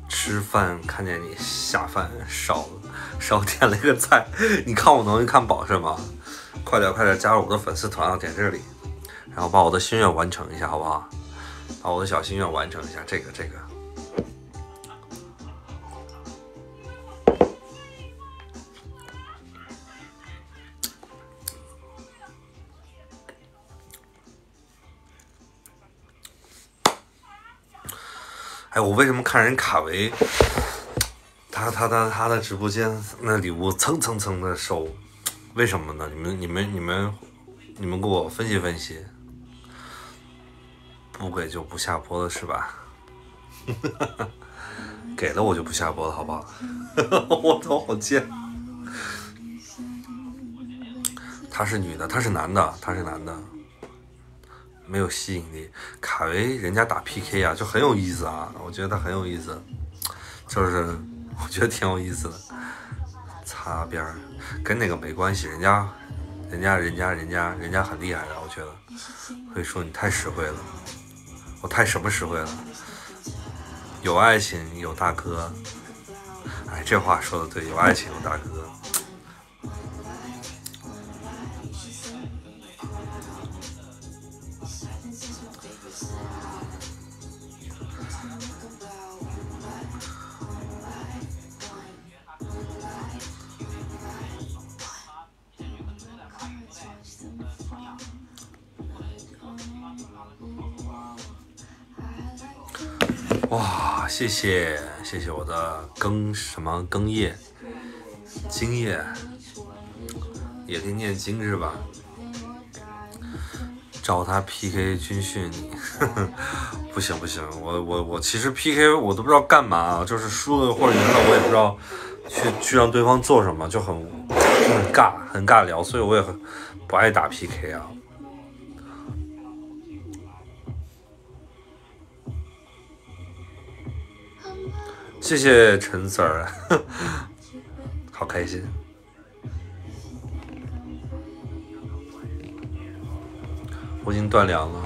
吃饭看见你下饭少少点了一个菜，你看我能看饱是吗？快点快点加入我的粉丝团啊，点这里，然后把我的心愿完成一下好不好？把我的小心愿完成一下，这个这个。我为什么看人卡维，他他他他的直播间那礼物蹭蹭蹭的收，为什么呢？你们你们你们你们给我分析分析，不给就不下播了是吧？给了我就不下播了，好不好？我操，好贱！他是女的，他是男的，他是男的。没有吸引力。卡维人家打 PK 啊，就很有意思啊，我觉得他很有意思，就是我觉得挺有意思的。擦边跟那个没关系，人家，人家，人家，人家，人家很厉害的，我觉得。会说你太实惠了，我太什么实惠了？有爱情有大哥，哎，这话说的对，有爱情有大哥。谢谢谢谢我的庚什么庚业，今夜，也可以念今日吧？找他 PK 军训你，不行不行，我我我其实 PK 我都不知道干嘛，就是输了或者赢了我也不知道去去让对方做什么，就很很尬很尬聊，所以我也很不爱打 PK 啊。谢谢陈 Sir，好开心。我已经断粮了，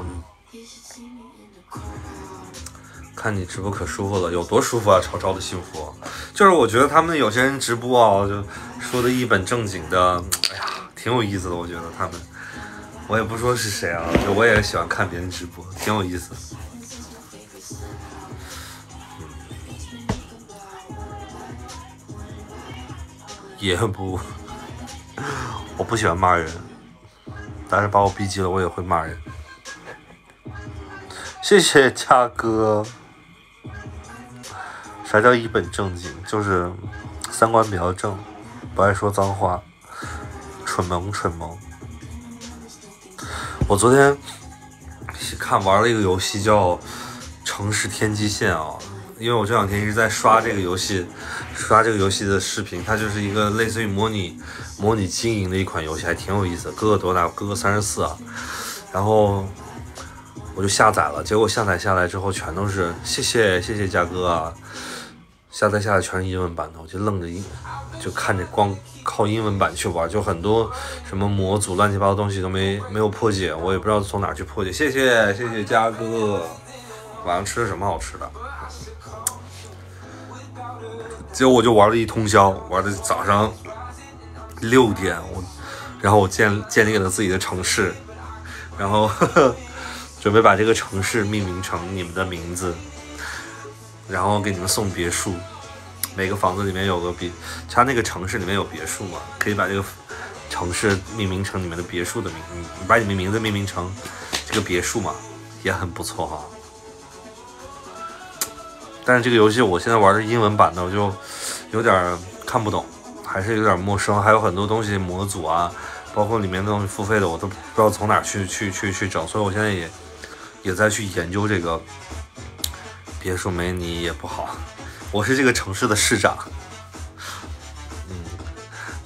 看你直播可舒服了，有多舒服啊？超超的幸福，就是我觉得他们有些人直播啊，就说的一本正经的，哎呀，挺有意思的。我觉得他们，我也不说是谁啊，就我也喜欢看别人直播，挺有意思。也不，我不喜欢骂人，但是把我逼急了，我也会骂人。谢谢嘉哥。啥叫一本正经？就是三观比较正，不爱说脏话，蠢萌蠢萌。我昨天看玩了一个游戏叫《城市天际线》啊，因为我这两天一直在刷这个游戏，刷这个游戏的视频，它就是一个类似于模拟模拟经营的一款游戏，还挺有意思的。哥哥多大？哥哥三十四啊。然后我就下载了，结果下载下来之后全都是谢谢谢谢嘉哥啊，下载下来全是英文版的，我就愣着英就看着光靠英文版去玩，就很多什么模组乱七八糟东西都没没有破解，我也不知道从哪去破解。谢谢谢谢嘉哥，晚上吃的什么好吃的？结果我就玩了一通宵，玩的早上六点，我然后我建建立了自己的城市，然后呵 呵准备把这个城市命名成你们的名字，然后给你们送别墅。每个房子里面有个别，它那个城市里面有别墅嘛，可以把这个城市命名成你们的别墅的名，把你们名字命名成这个别墅嘛，也很不错哈。但是这个游戏我现在玩的英文版的，我就有点看不懂，还是有点陌生，还有很多东西模组啊，包括里面的东西付费的，我都不知道从哪去去去去整，所以我现在也也在去研究这个。别说没你也不好，我是这个城市的市长。嗯，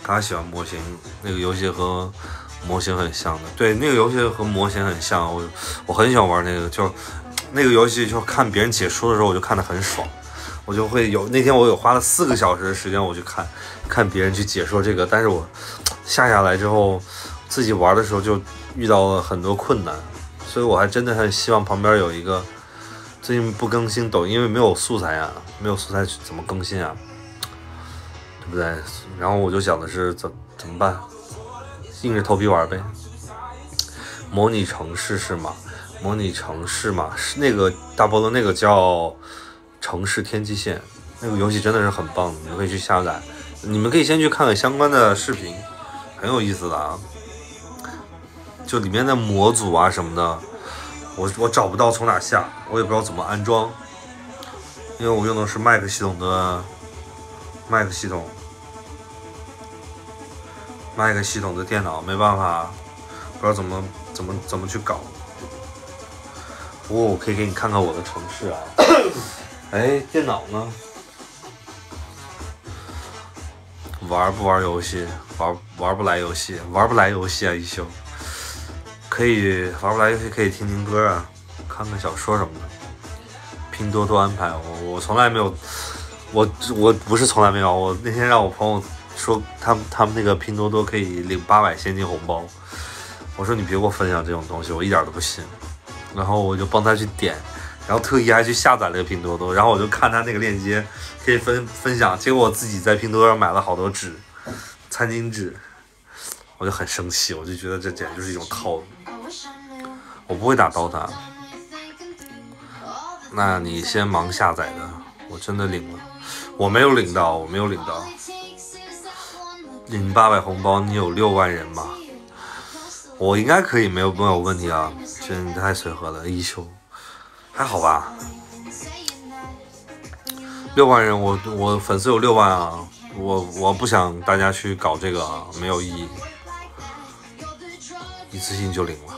他喜欢模型，那个游戏和模型很像的，对，那个游戏和模型很像，我我很喜欢玩那个，就那个游戏，就看别人解说的时候，我就看得很爽，我就会有那天我有花了四个小时的时间，我去看看别人去解说这个，但是我下下来之后，自己玩的时候就遇到了很多困难，所以我还真的很希望旁边有一个。最近不更新抖音，因为没有素材啊，没有素材怎么更新啊？对不对？然后我就想的是怎怎么办？硬着头皮玩呗。模拟城市是吗？模拟城市嘛，是那个大菠萝那个叫城市天际线，那个游戏真的是很棒，你们可以去下载。你们可以先去看看相关的视频，很有意思的啊。就里面的模组啊什么的。我我找不到从哪下，我也不知道怎么安装，因为我用的是 Mac 系统的 Mac 系统，Mac 系统的电脑没办法，不知道怎么怎么怎么去搞。不过我可以给你看看我的城市啊。哎，电脑呢？玩不玩游戏？玩玩不来游戏，玩不来游戏啊！一休。可以玩不来游戏，可以听听歌啊，看看小说什么的。拼多多安排我，我从来没有，我我不是从来没有。我那天让我朋友说，他们他们那个拼多多可以领八百现金红包。我说你别给我分享这种东西，我一点都不信。然后我就帮他去点，然后特意还去下载了拼多多，然后我就看他那个链接可以分分享，结果我自己在拼多多上买了好多纸，餐巾纸，我就很生气，我就觉得这简直就是一种套路。我不会打刀塔，那你先忙下载的，我真的领了，我没有领到，我没有领到，领八百红包，你有六万人吗？我应该可以，没有没有问题啊，真的太随和了，一休，还好吧？六万人，我我粉丝有六万啊，我我不想大家去搞这个啊，没有意义，一次性就领了。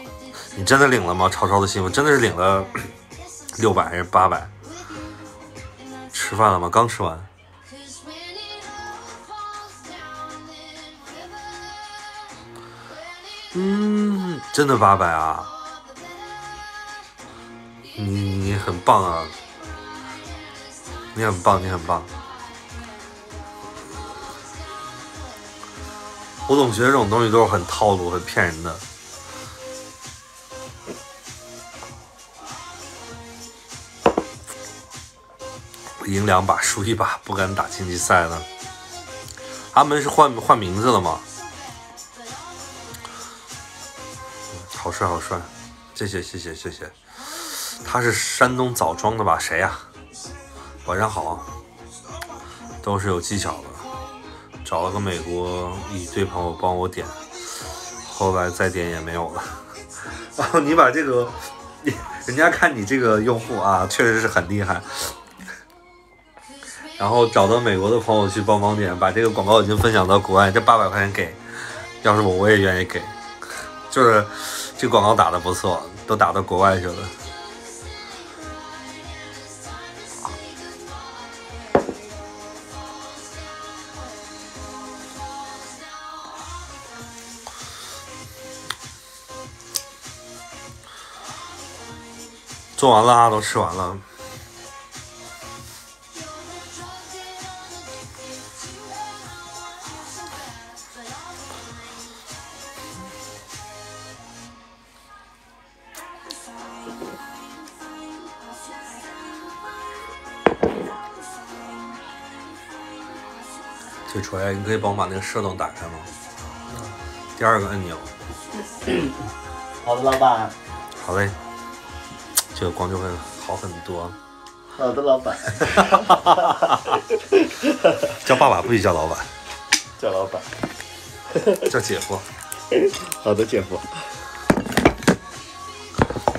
你真的领了吗？超超的幸福真的是领了六百还是八百？吃饭了吗？刚吃完。嗯，真的八百啊！你你很棒啊！你很棒，你很棒。我总觉得这种东西都是很套路、很骗人的。赢两把，输一把，不敢打竞技赛了。阿门是换换名字了吗？好帅，好帅！谢谢，谢谢，谢谢。他是山东枣庄的吧？谁呀？晚上好。都是有技巧的。找了个美国一堆朋友帮我点，后来再点也没有了。然 后你把这个，人家看你这个用户啊，确实是很厉害。然后找到美国的朋友去帮忙点，把这个广告已经分享到国外，这八百块钱给，要是我我也愿意给，就是这广告打的不错都打到国外去了。做完了，都吃完了。锤，你可以帮我把那个射灯打开吗？第二个按钮。好的，老板。好嘞，这个光就会好很多。好的，老板。叫爸爸不许叫老板，叫老板。叫姐夫。好的，姐夫。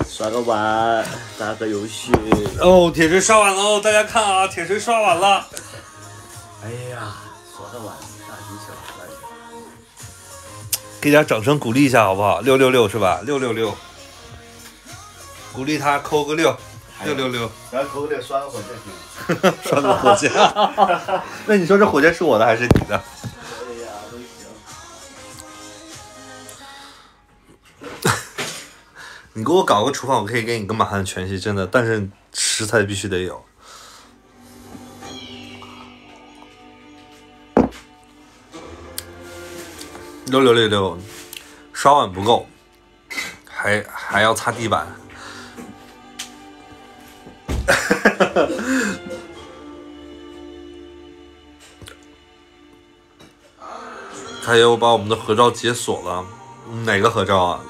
刷个碗，打个游戏。哦，铁锤刷完喽，大家看啊，铁锤刷完了。哎呀，给点掌声鼓励一下好不好？六六六是吧？六六六，鼓励他扣个六，六六六，然后扣个六刷个火箭筒。刷个火箭。那你说这火箭是我的还是你的？你给我搞个厨房，我可以给你个满汉全席，真的，但是食材必须得有。六六六六，刷碗不够，还还要擦地板。他又把我们的合照解锁了，哪个合照啊？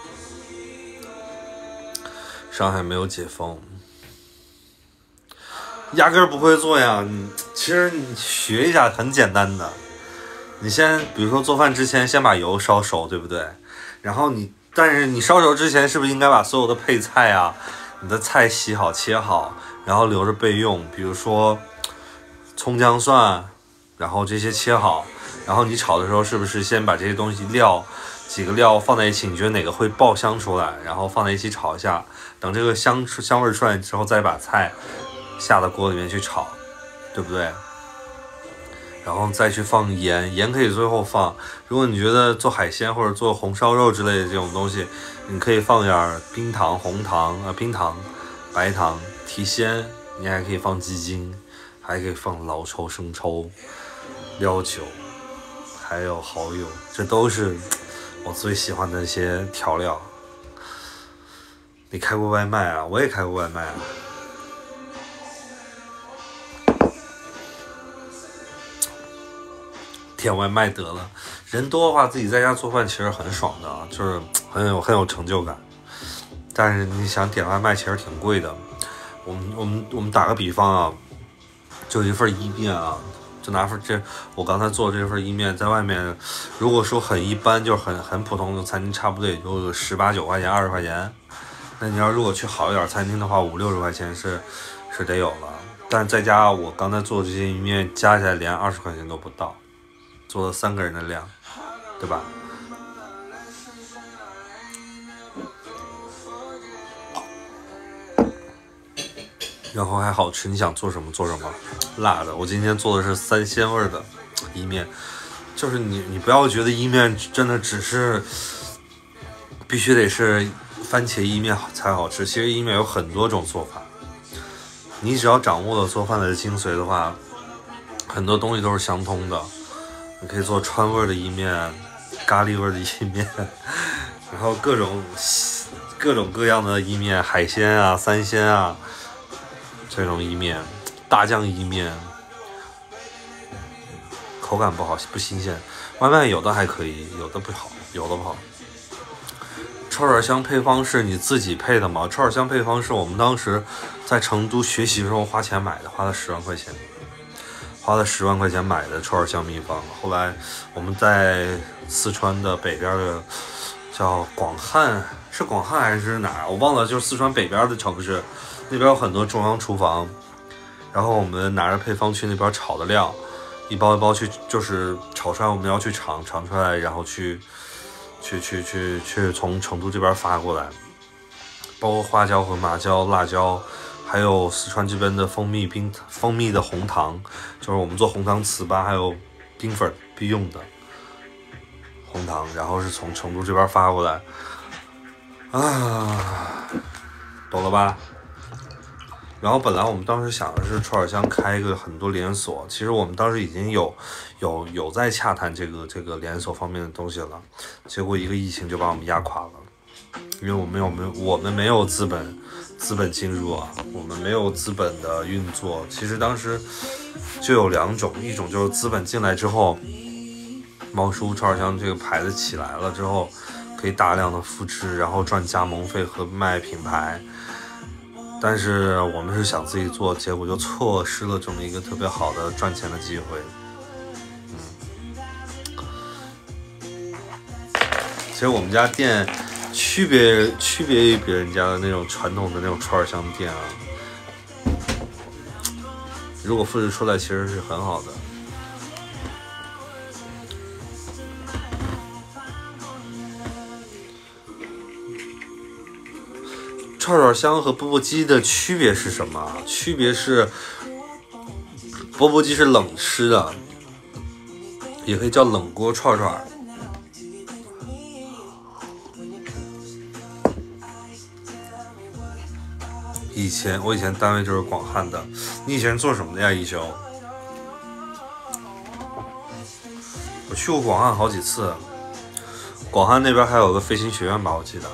上海没有解封，压根不会做呀。其实你学一下很简单的，你先比如说做饭之前先把油烧熟，对不对？然后你但是你烧熟之前是不是应该把所有的配菜啊，你的菜洗好切好，然后留着备用？比如说葱姜蒜，然后这些切好，然后你炒的时候是不是先把这些东西料几个料放在一起？你觉得哪个会爆香出来？然后放在一起炒一下。等这个香香味出来之后，再把菜下到锅里面去炒，对不对？然后再去放盐，盐可以最后放。如果你觉得做海鲜或者做红烧肉之类的这种东西，你可以放点冰糖、红糖啊、冰糖、白糖提鲜。你还可以放鸡精，还可以放老抽、生抽、料酒，还有蚝油，这都是我最喜欢的一些调料。你开过外卖啊？我也开过外卖啊。点外卖得了，人多的话，自己在家做饭其实很爽的啊，就是很有很有成就感。但是你想点外卖，其实挺贵的。我们我们我们打个比方啊，就一份意面啊，就拿份这我刚才做这份意面，在外面如果说很一般，就是很很普通的餐厅，差不多也就十八九块钱、二十块钱。那你要如果去好一点餐厅的话，五六十块钱是是得有了。但在家我刚才做这些意面加起来连二十块钱都不到，做了三个人的量，对吧？然后还好吃，你想做什么做什么，辣的。我今天做的是三鲜味的意面，就是你你不要觉得意面真的只是必须得是番茄意面才好吃，其实意面有很多种做法。你只要掌握了做饭的精髓的话，很多东西都是相通的。你可以做川味的意面、咖喱味的意面，然后各种各种各样的意面，海鲜啊、三鲜啊，这种意面，大酱意面，口感不好，不新鲜。外卖有的还可以，有的不好，有的不好。串串香配方是你自己配的吗？串串香配方是我们当时在成都学习的时候花钱买的，花了十万块钱，花了十万块钱买的串香秘方。后来我们在四川的北边的叫广汉，是广汉还是哪儿？我忘了，就是四川北边的城市，那边有很多中央厨房。然后我们拿着配方去那边炒的料，一包一包去，就是炒出来我们要去尝，尝出来然后去。去去去去，从成都这边发过来，包括花椒和麻椒、辣椒，还有四川这边的蜂蜜冰、蜂蜜的红糖，就是我们做红糖糍粑还有冰粉必用的红糖，然后是从成都这边发过来，啊，懂了吧？然后本来我们当时想的是串儿香开一个很多连锁，其实我们当时已经有有有在洽谈这个这个连锁方面的东西了，结果一个疫情就把我们压垮了，因为我们有没我们没有资本资本进入啊，我们没有资本的运作。其实当时就有两种，一种就是资本进来之后，猫叔串儿香这个牌子起来了之后，可以大量的复制，然后赚加盟费和卖品牌。但是我们是想自己做，结果就错失了这么一个特别好的赚钱的机会。嗯，其实我们家店区别区别于别人家的那种传统的那种串儿香店啊，如果复制出来其实是很好的。串串香和钵钵鸡的区别是什么？区别是钵钵鸡是冷吃的，也可以叫冷锅串串。以前我以前单位就是广汉的，你以前做什么的呀？一休？我去过广汉好几次，广汉那边还有个飞行学院吧，我记得。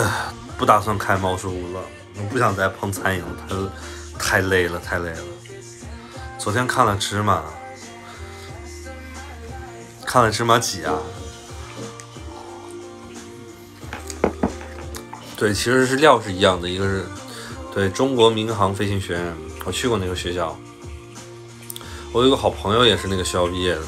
呃，不打算开猫叔屋了，我不想再碰餐饮了，太太累了，太累了。昨天看了芝麻，看了芝麻几啊？对，其实是料是一样的，一个是对中国民航飞行学院，我去过那个学校，我有个好朋友也是那个学校毕业的。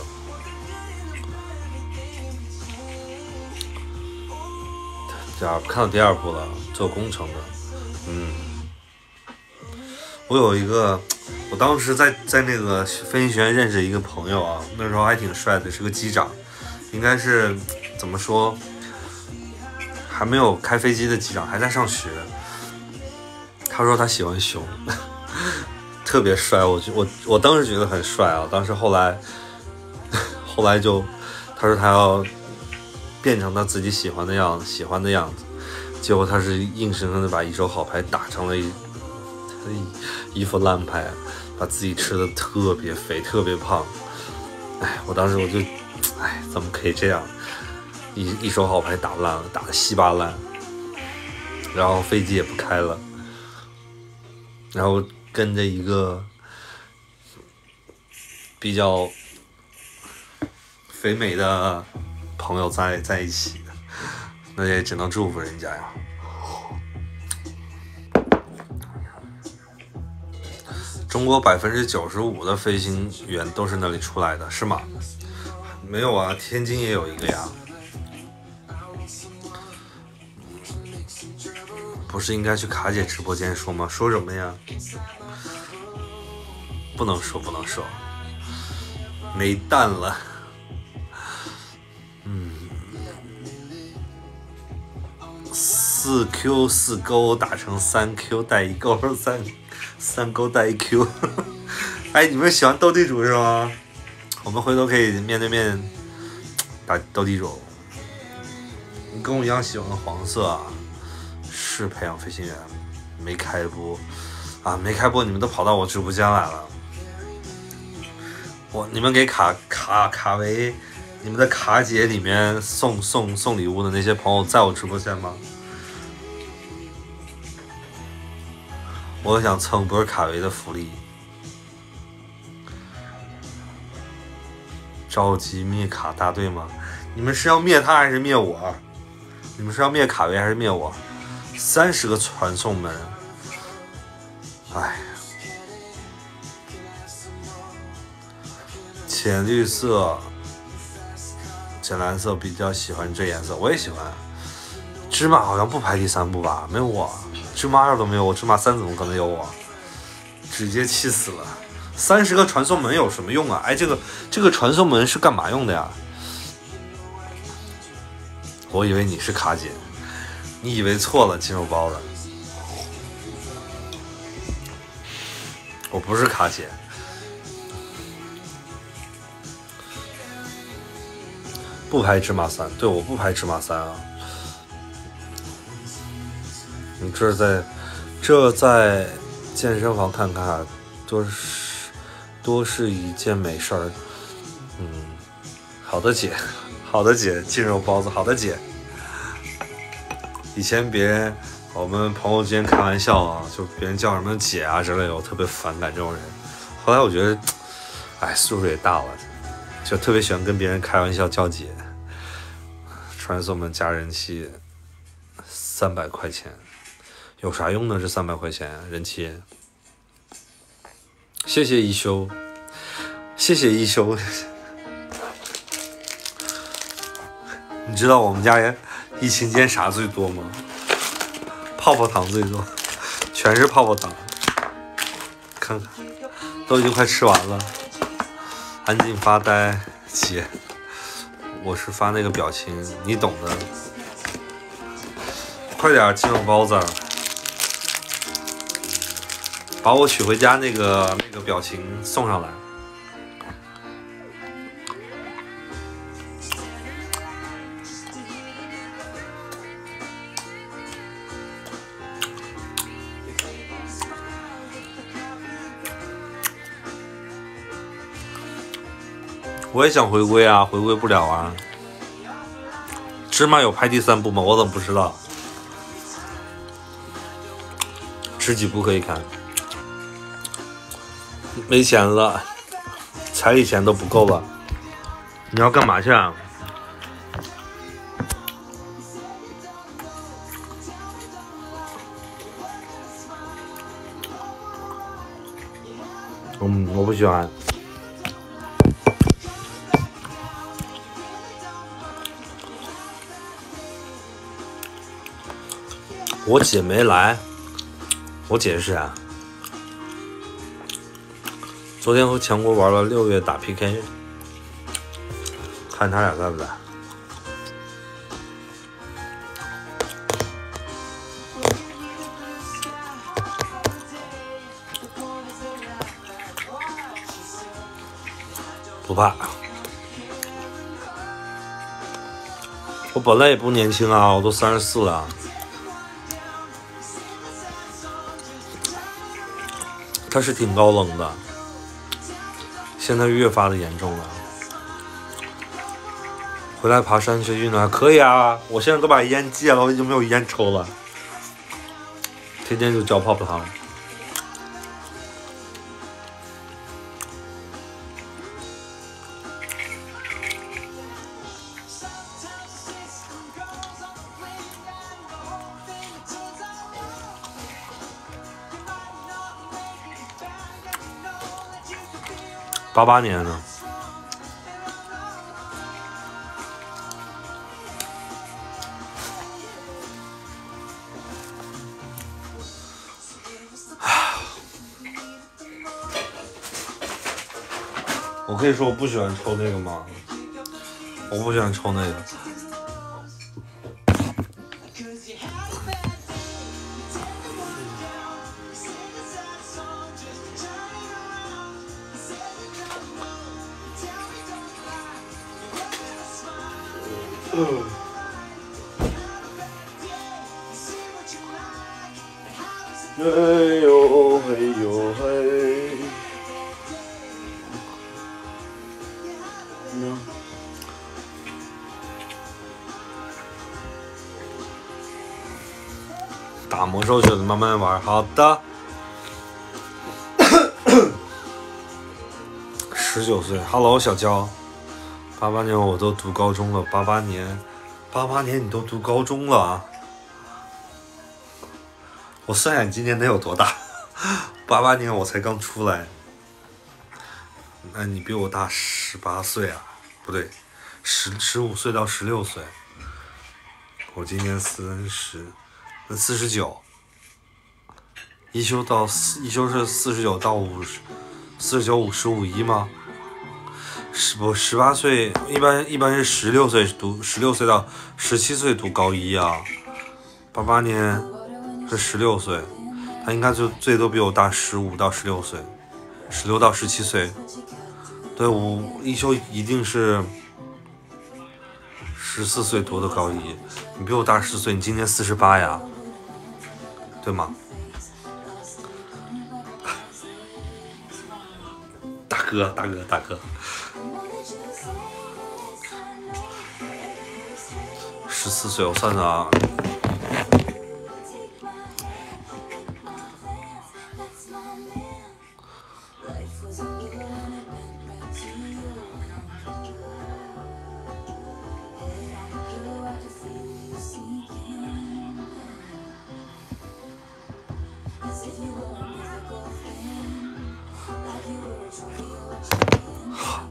第二看到第二部了，做工程的，嗯，我有一个，我当时在在那个飞行学院认识一个朋友啊，那时候还挺帅的，是个机长，应该是怎么说，还没有开飞机的机长，还在上学。他说他喜欢熊，特别帅，我就我我当时觉得很帅啊，当时后来 后来就他说他要。变成他自己喜欢的样子，喜欢的样子，结果他是硬生生的把一手好牌打成了一一一副烂牌，把自己吃的特别肥，特别胖。哎，我当时我就，哎，怎么可以这样？一一手好牌打烂了，打的稀巴烂，然后飞机也不开了，然后跟着一个比较肥美的。朋友在在一起，那也只能祝福人家呀。中国百分之九十五的飞行员都是那里出来的，是吗？没有啊，天津也有一个呀。不是应该去卡姐直播间说吗？说什么呀？不能说，不能说，没蛋了。嗯四 Q 四勾打成三 Q 带一勾，三三勾带一 Q。哎，你们喜欢斗地主是吗？我们回头可以面对面打斗地主。你跟我一样喜欢黄色啊？是培养飞行员，没开播啊？没开播，你们都跑到我直播间来了。我你们给卡卡卡维，你们的卡姐里面送送送礼物的那些朋友在我直播间吗？我想蹭波尔卡维的福利，着急灭卡大队吗？你们是要灭他还是灭我？你们是要灭卡维还是灭我？三十个传送门，哎，浅绿色、浅蓝色比较喜欢这颜色，我也喜欢。芝麻好像不排第三部吧？没有我。芝麻二都没有我，芝麻三怎么可能有我？直接气死了！三十个传送门有什么用啊？哎，这个这个传送门是干嘛用的呀？我以为你是卡姐，你以为错了，金肉包子。我不是卡姐，不排芝麻三，对，我不排芝麻三啊。你这在这在健身房看看，多是多是一件美事儿。嗯，好的姐，好的姐，鸡肉包子，好的姐。以前别我们朋友之间开玩笑啊，就别人叫什么姐啊之类的，我特别反感这种人。后来我觉得，哎，岁数也大了，就特别喜欢跟别人开玩笑叫姐。传送门加人气三百块钱，有啥用呢？这三百块钱人气。谢谢一休，谢谢一休。你知道我们家人疫情间啥最多吗？泡泡糖最多，全是泡泡糖。看看，都已经快吃完了。安静发呆，姐，我是发那个表情，你懂的。快点儿，鸡肉包子，把我娶回家那个那个表情送上来。我也想回归啊，回归不了啊。芝麻有拍第三部吗？我怎么不知道？吃几部可以看？没钱了，彩礼钱都不够了。你要干嘛去啊？嗯，我不喜欢。我姐没来，我姐是谁啊？昨天和强国玩了六月打 PK，看他俩在不在。不怕，我本来也不年轻啊，我都三十四了。他是挺高冷的，现在越发的严重了。回来爬山去运动还可以啊，我现在都把烟戒了，我已经没有烟抽了，天天就嚼泡泡糖。八八年的，我可以说我不喜欢抽那个吗？我不喜欢抽那个。嘿呦嘿呦嘿，嗯，打魔兽去了，慢慢玩。好的。十九岁，Hello，小娇。八八年我都读高中了，八八年，八八年你都读高中了啊？我算下你今年能有多大？八八年我才刚出来，那你比我大十八岁啊？不对，十十五岁到十六岁。我今年三十，那四十九。一休到四，一休是四十九到五十，四十九五十五一吗？十不十八岁，一般一般是十六岁读，十六岁到十七岁读高一啊。八八年是十六岁，他应该就最多比我大十五到十六岁，十六到十七岁。对我一休一定是十四岁读的高一，你比我大十岁，你今年四十八呀？对吗？大哥，大哥，大哥，十四岁，我算算啊，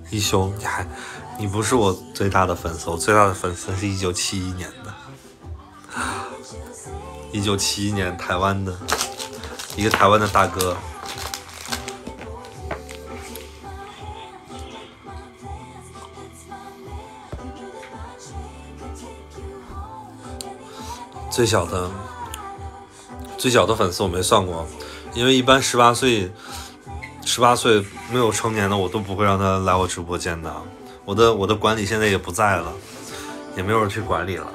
一兄，你还，你不是我最大的粉丝，我最大的粉丝是一九七一年的，一九七一年台湾的一个台湾的大哥，最小的最小的粉丝我没算过，因为一般十八岁。十八岁没有成年的我都不会让他来我直播间的，我的我的管理现在也不在了，也没有人去管理了，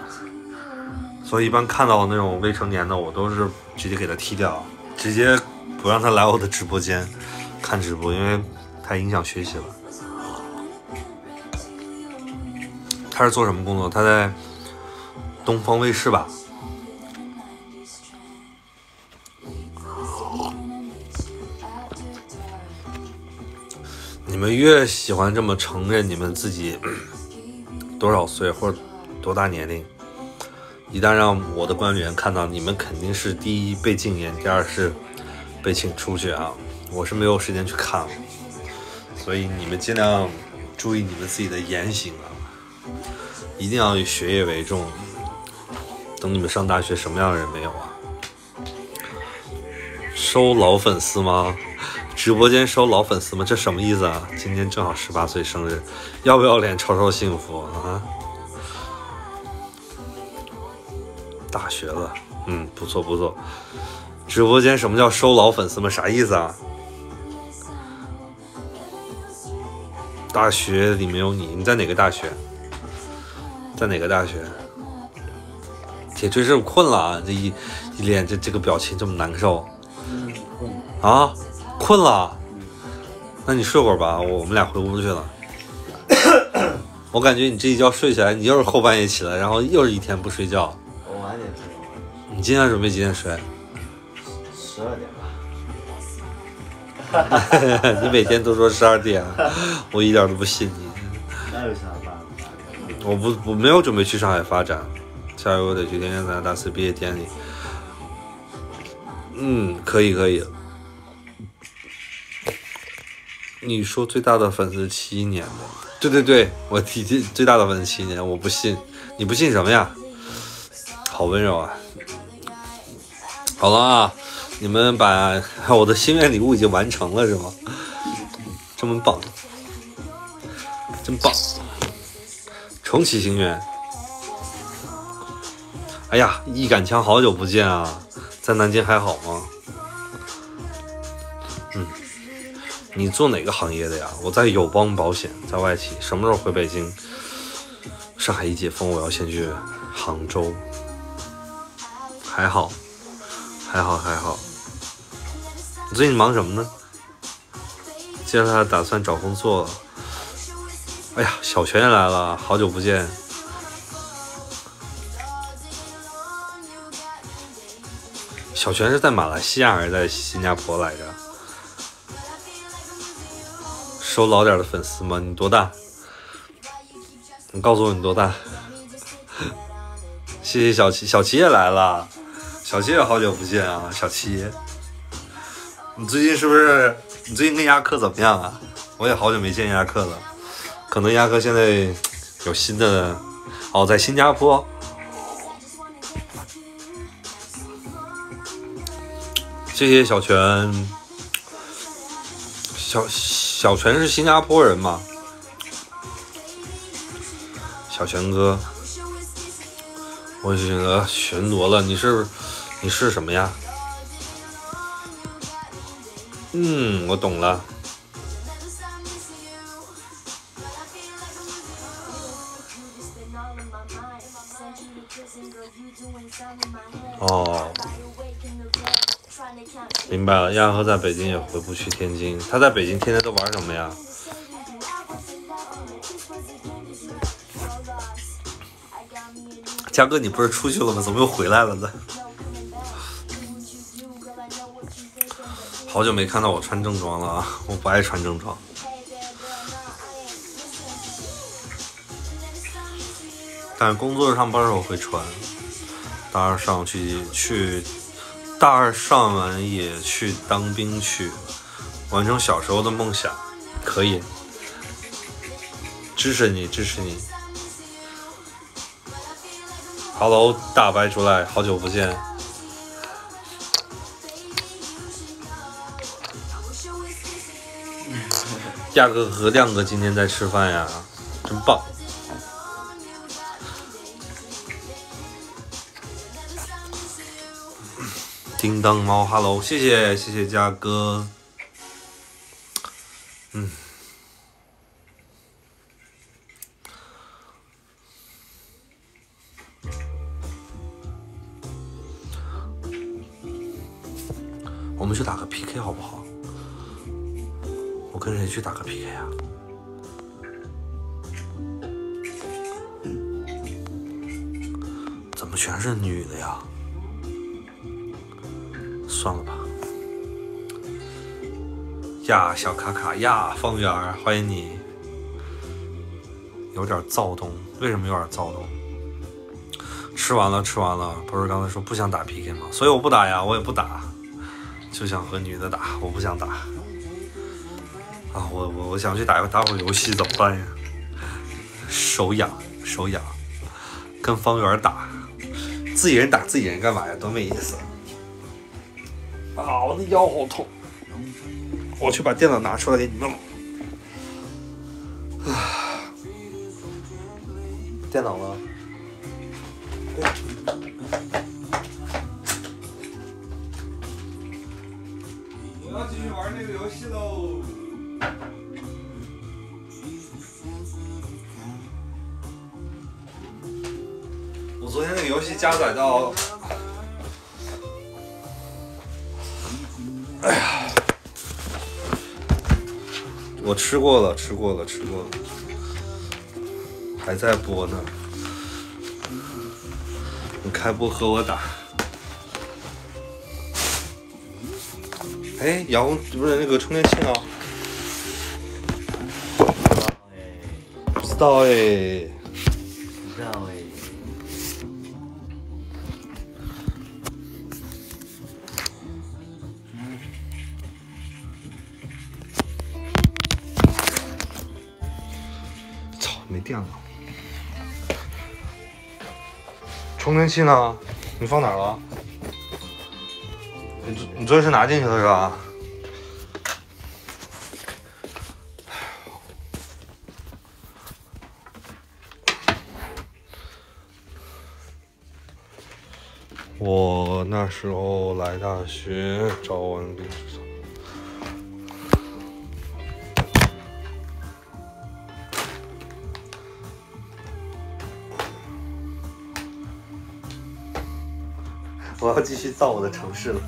所以一般看到那种未成年的我都是直接给他踢掉，直接不让他来我的直播间看直播，因为太影响学习了。他是做什么工作？他在东方卫视吧？你们越喜欢这么承认你们自己多少岁或者多大年龄，一旦让我的管理员看到你们肯定是第一被禁言，第二是被请出去啊，我是没有时间去看了，所以你们尽量注意你们自己的言行啊，一定要以学业为重。等你们上大学，什么样的人没有啊？收老粉丝吗？直播间收老粉丝吗？这什么意思啊？今天正好十八岁生日，要不要脸超超幸福啊？大学了，嗯，不错不错。直播间什么叫收老粉丝吗？啥意思啊？大学里面有你，你在哪个大学？在哪个大学？铁锤是不是困了啊？这一一脸这这个表情这么难受啊？困了？那你睡会儿吧，我我们俩回屋去了。我感觉你这一觉睡起来，你又是后半夜起来，然后又是一天不睡觉。我晚点睡，你今天准备几点睡？十二点吧。你每天都说十二点，我一点都不信你。那有啥办法？我不我没有准备去上海发展，下回我得去天天参加大四毕业典礼。嗯，可以可以。你说最大的粉丝七年的，对对对，我提最最大的粉丝七年，我不信，你不信什么呀？好温柔啊！好了啊，你们把 我的心愿礼物已经完成了是吗？这么棒，真棒！重启心愿。哎呀，一杆枪好久不见啊，在南京还好吗？嗯，你做哪个行业的呀？我在友邦保险，在外企。什么时候回北京？上海一解封，我要先去杭州。还好，还好，还好。你最近忙什么呢？接下来打算找工作。哎呀，小泉也来了，好久不见。小泉是在马来西亚还是在新加坡来着？收老点的粉丝吗？你多大？你告诉我你多大？谢谢小七，小七也来了，小七也好久不见啊，小七。你最近是不是？你最近跟亚克怎么样啊？我也好久没见亚克了，可能亚克现在有新的哦，在新加坡。谢谢小泉，小小泉是新加坡人吗？小泉哥，我选择巡逻了，你是你是什么呀？嗯，我懂了。哦，明白了。亚和在北京也回不去天津，他在北京天天都玩什么呀？嘉哥，你不是出去了吗？怎么又回来了呢？好久没看到我穿正装了啊！我不爱穿正装。但是工作上班时候会穿。大二上去去，大二上完也去当兵去，完成小时候的梦想，可以。支持你，支持你。Hello，大白出来，好久不见。亚哥和亮哥今天在吃饭呀，真棒。叮当猫，Hello，谢谢谢谢嘉哥。嗯，我们去打个 PK 好不好？我跟谁去打个 PK 啊？怎么全是女的呀？算了吧。呀，小卡卡呀，方圆，欢迎你。有点躁动，为什么有点躁动？吃完了，吃完了，不是刚才说不想打 PK 吗？所以我不打呀，我也不打，就想和女的打，我不想打。啊，我我我想去打打会游戏，怎么办呀？手痒，手痒，跟方圆打，自己人打自己人干嘛呀？多没意思。啊，我的腰好痛，我去把电脑拿出来给你弄。啊，电脑呢？我要继续玩那个游戏喽。我昨天那个游戏加载到，哎呀，我吃过了，吃过了，吃过了，还在播呢。你开播和我打。哎，遥控不是那个充电器呢？不知道哎。充电器呢？你放哪儿了？你昨你昨天是拿进去的是吧？我那时候来大学找完毕我要继续造我的城市了，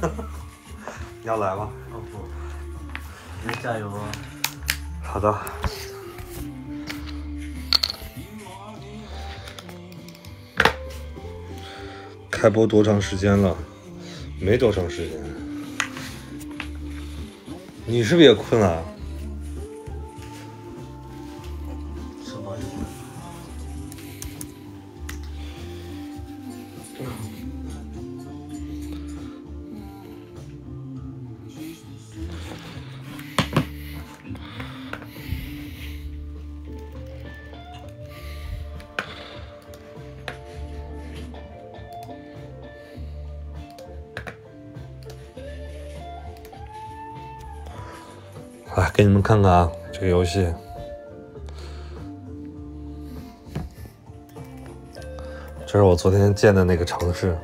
你 要来吗？哦不，你加油啊！好的。开播多长时间了？没多长时间。你是不是也困了？吃看看啊，这个游戏。这是我昨天建的那个城市。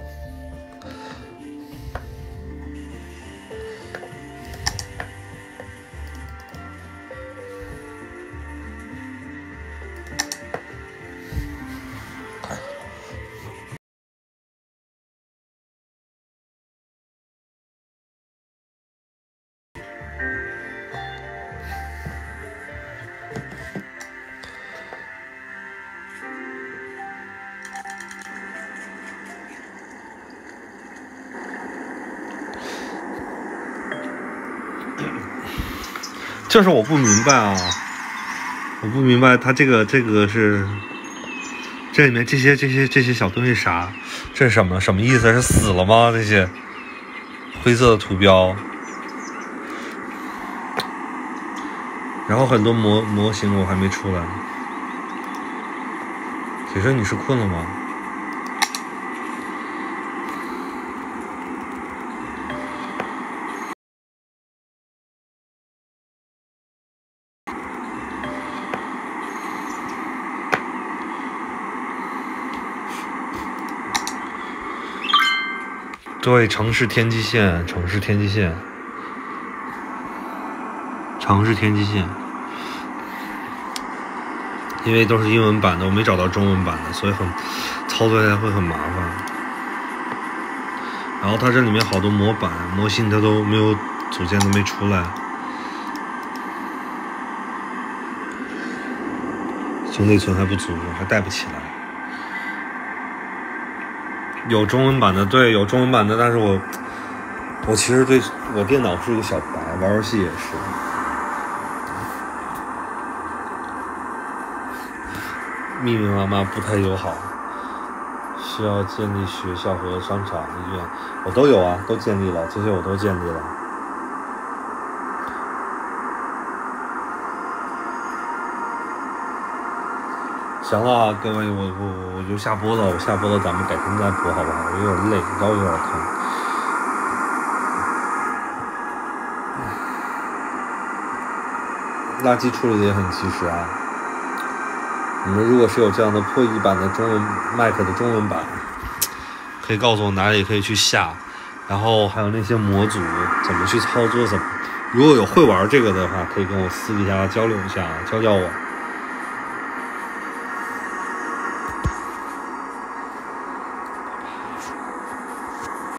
就是我不明白啊，我不明白它这个这个是这里面这些这些这些小东西啥？这是什么什么意思？是死了吗？这些灰色的图标，然后很多模模型我还没出来。铁生，你是困了吗？对，城市天际线，城市天际线，城市天际线。因为都是英文版的，我没找到中文版的，所以很操作起来会很麻烦。然后它这里面好多模板模型，它都没有组件都没出来。就内存还不足，还带不起来。有中文版的，对，有中文版的，但是我我其实对我电脑是一个小白，玩游戏也是。密密麻麻不太友好，需要建立学校和商场、医院，我都有啊，都建立了，这些我都建立了。行了啊，各位，我我我就下播了，我下播了，咱们改天再播好不好？我有点累，腰有点疼。垃圾处理的也很及时啊。你们如果是有这样的破译版的中文麦克的中文版，可以告诉我哪里可以去下，然后还有那些模组怎么去操作，怎么如果有会玩这个的话，可以跟我私底下交流一下，教教我。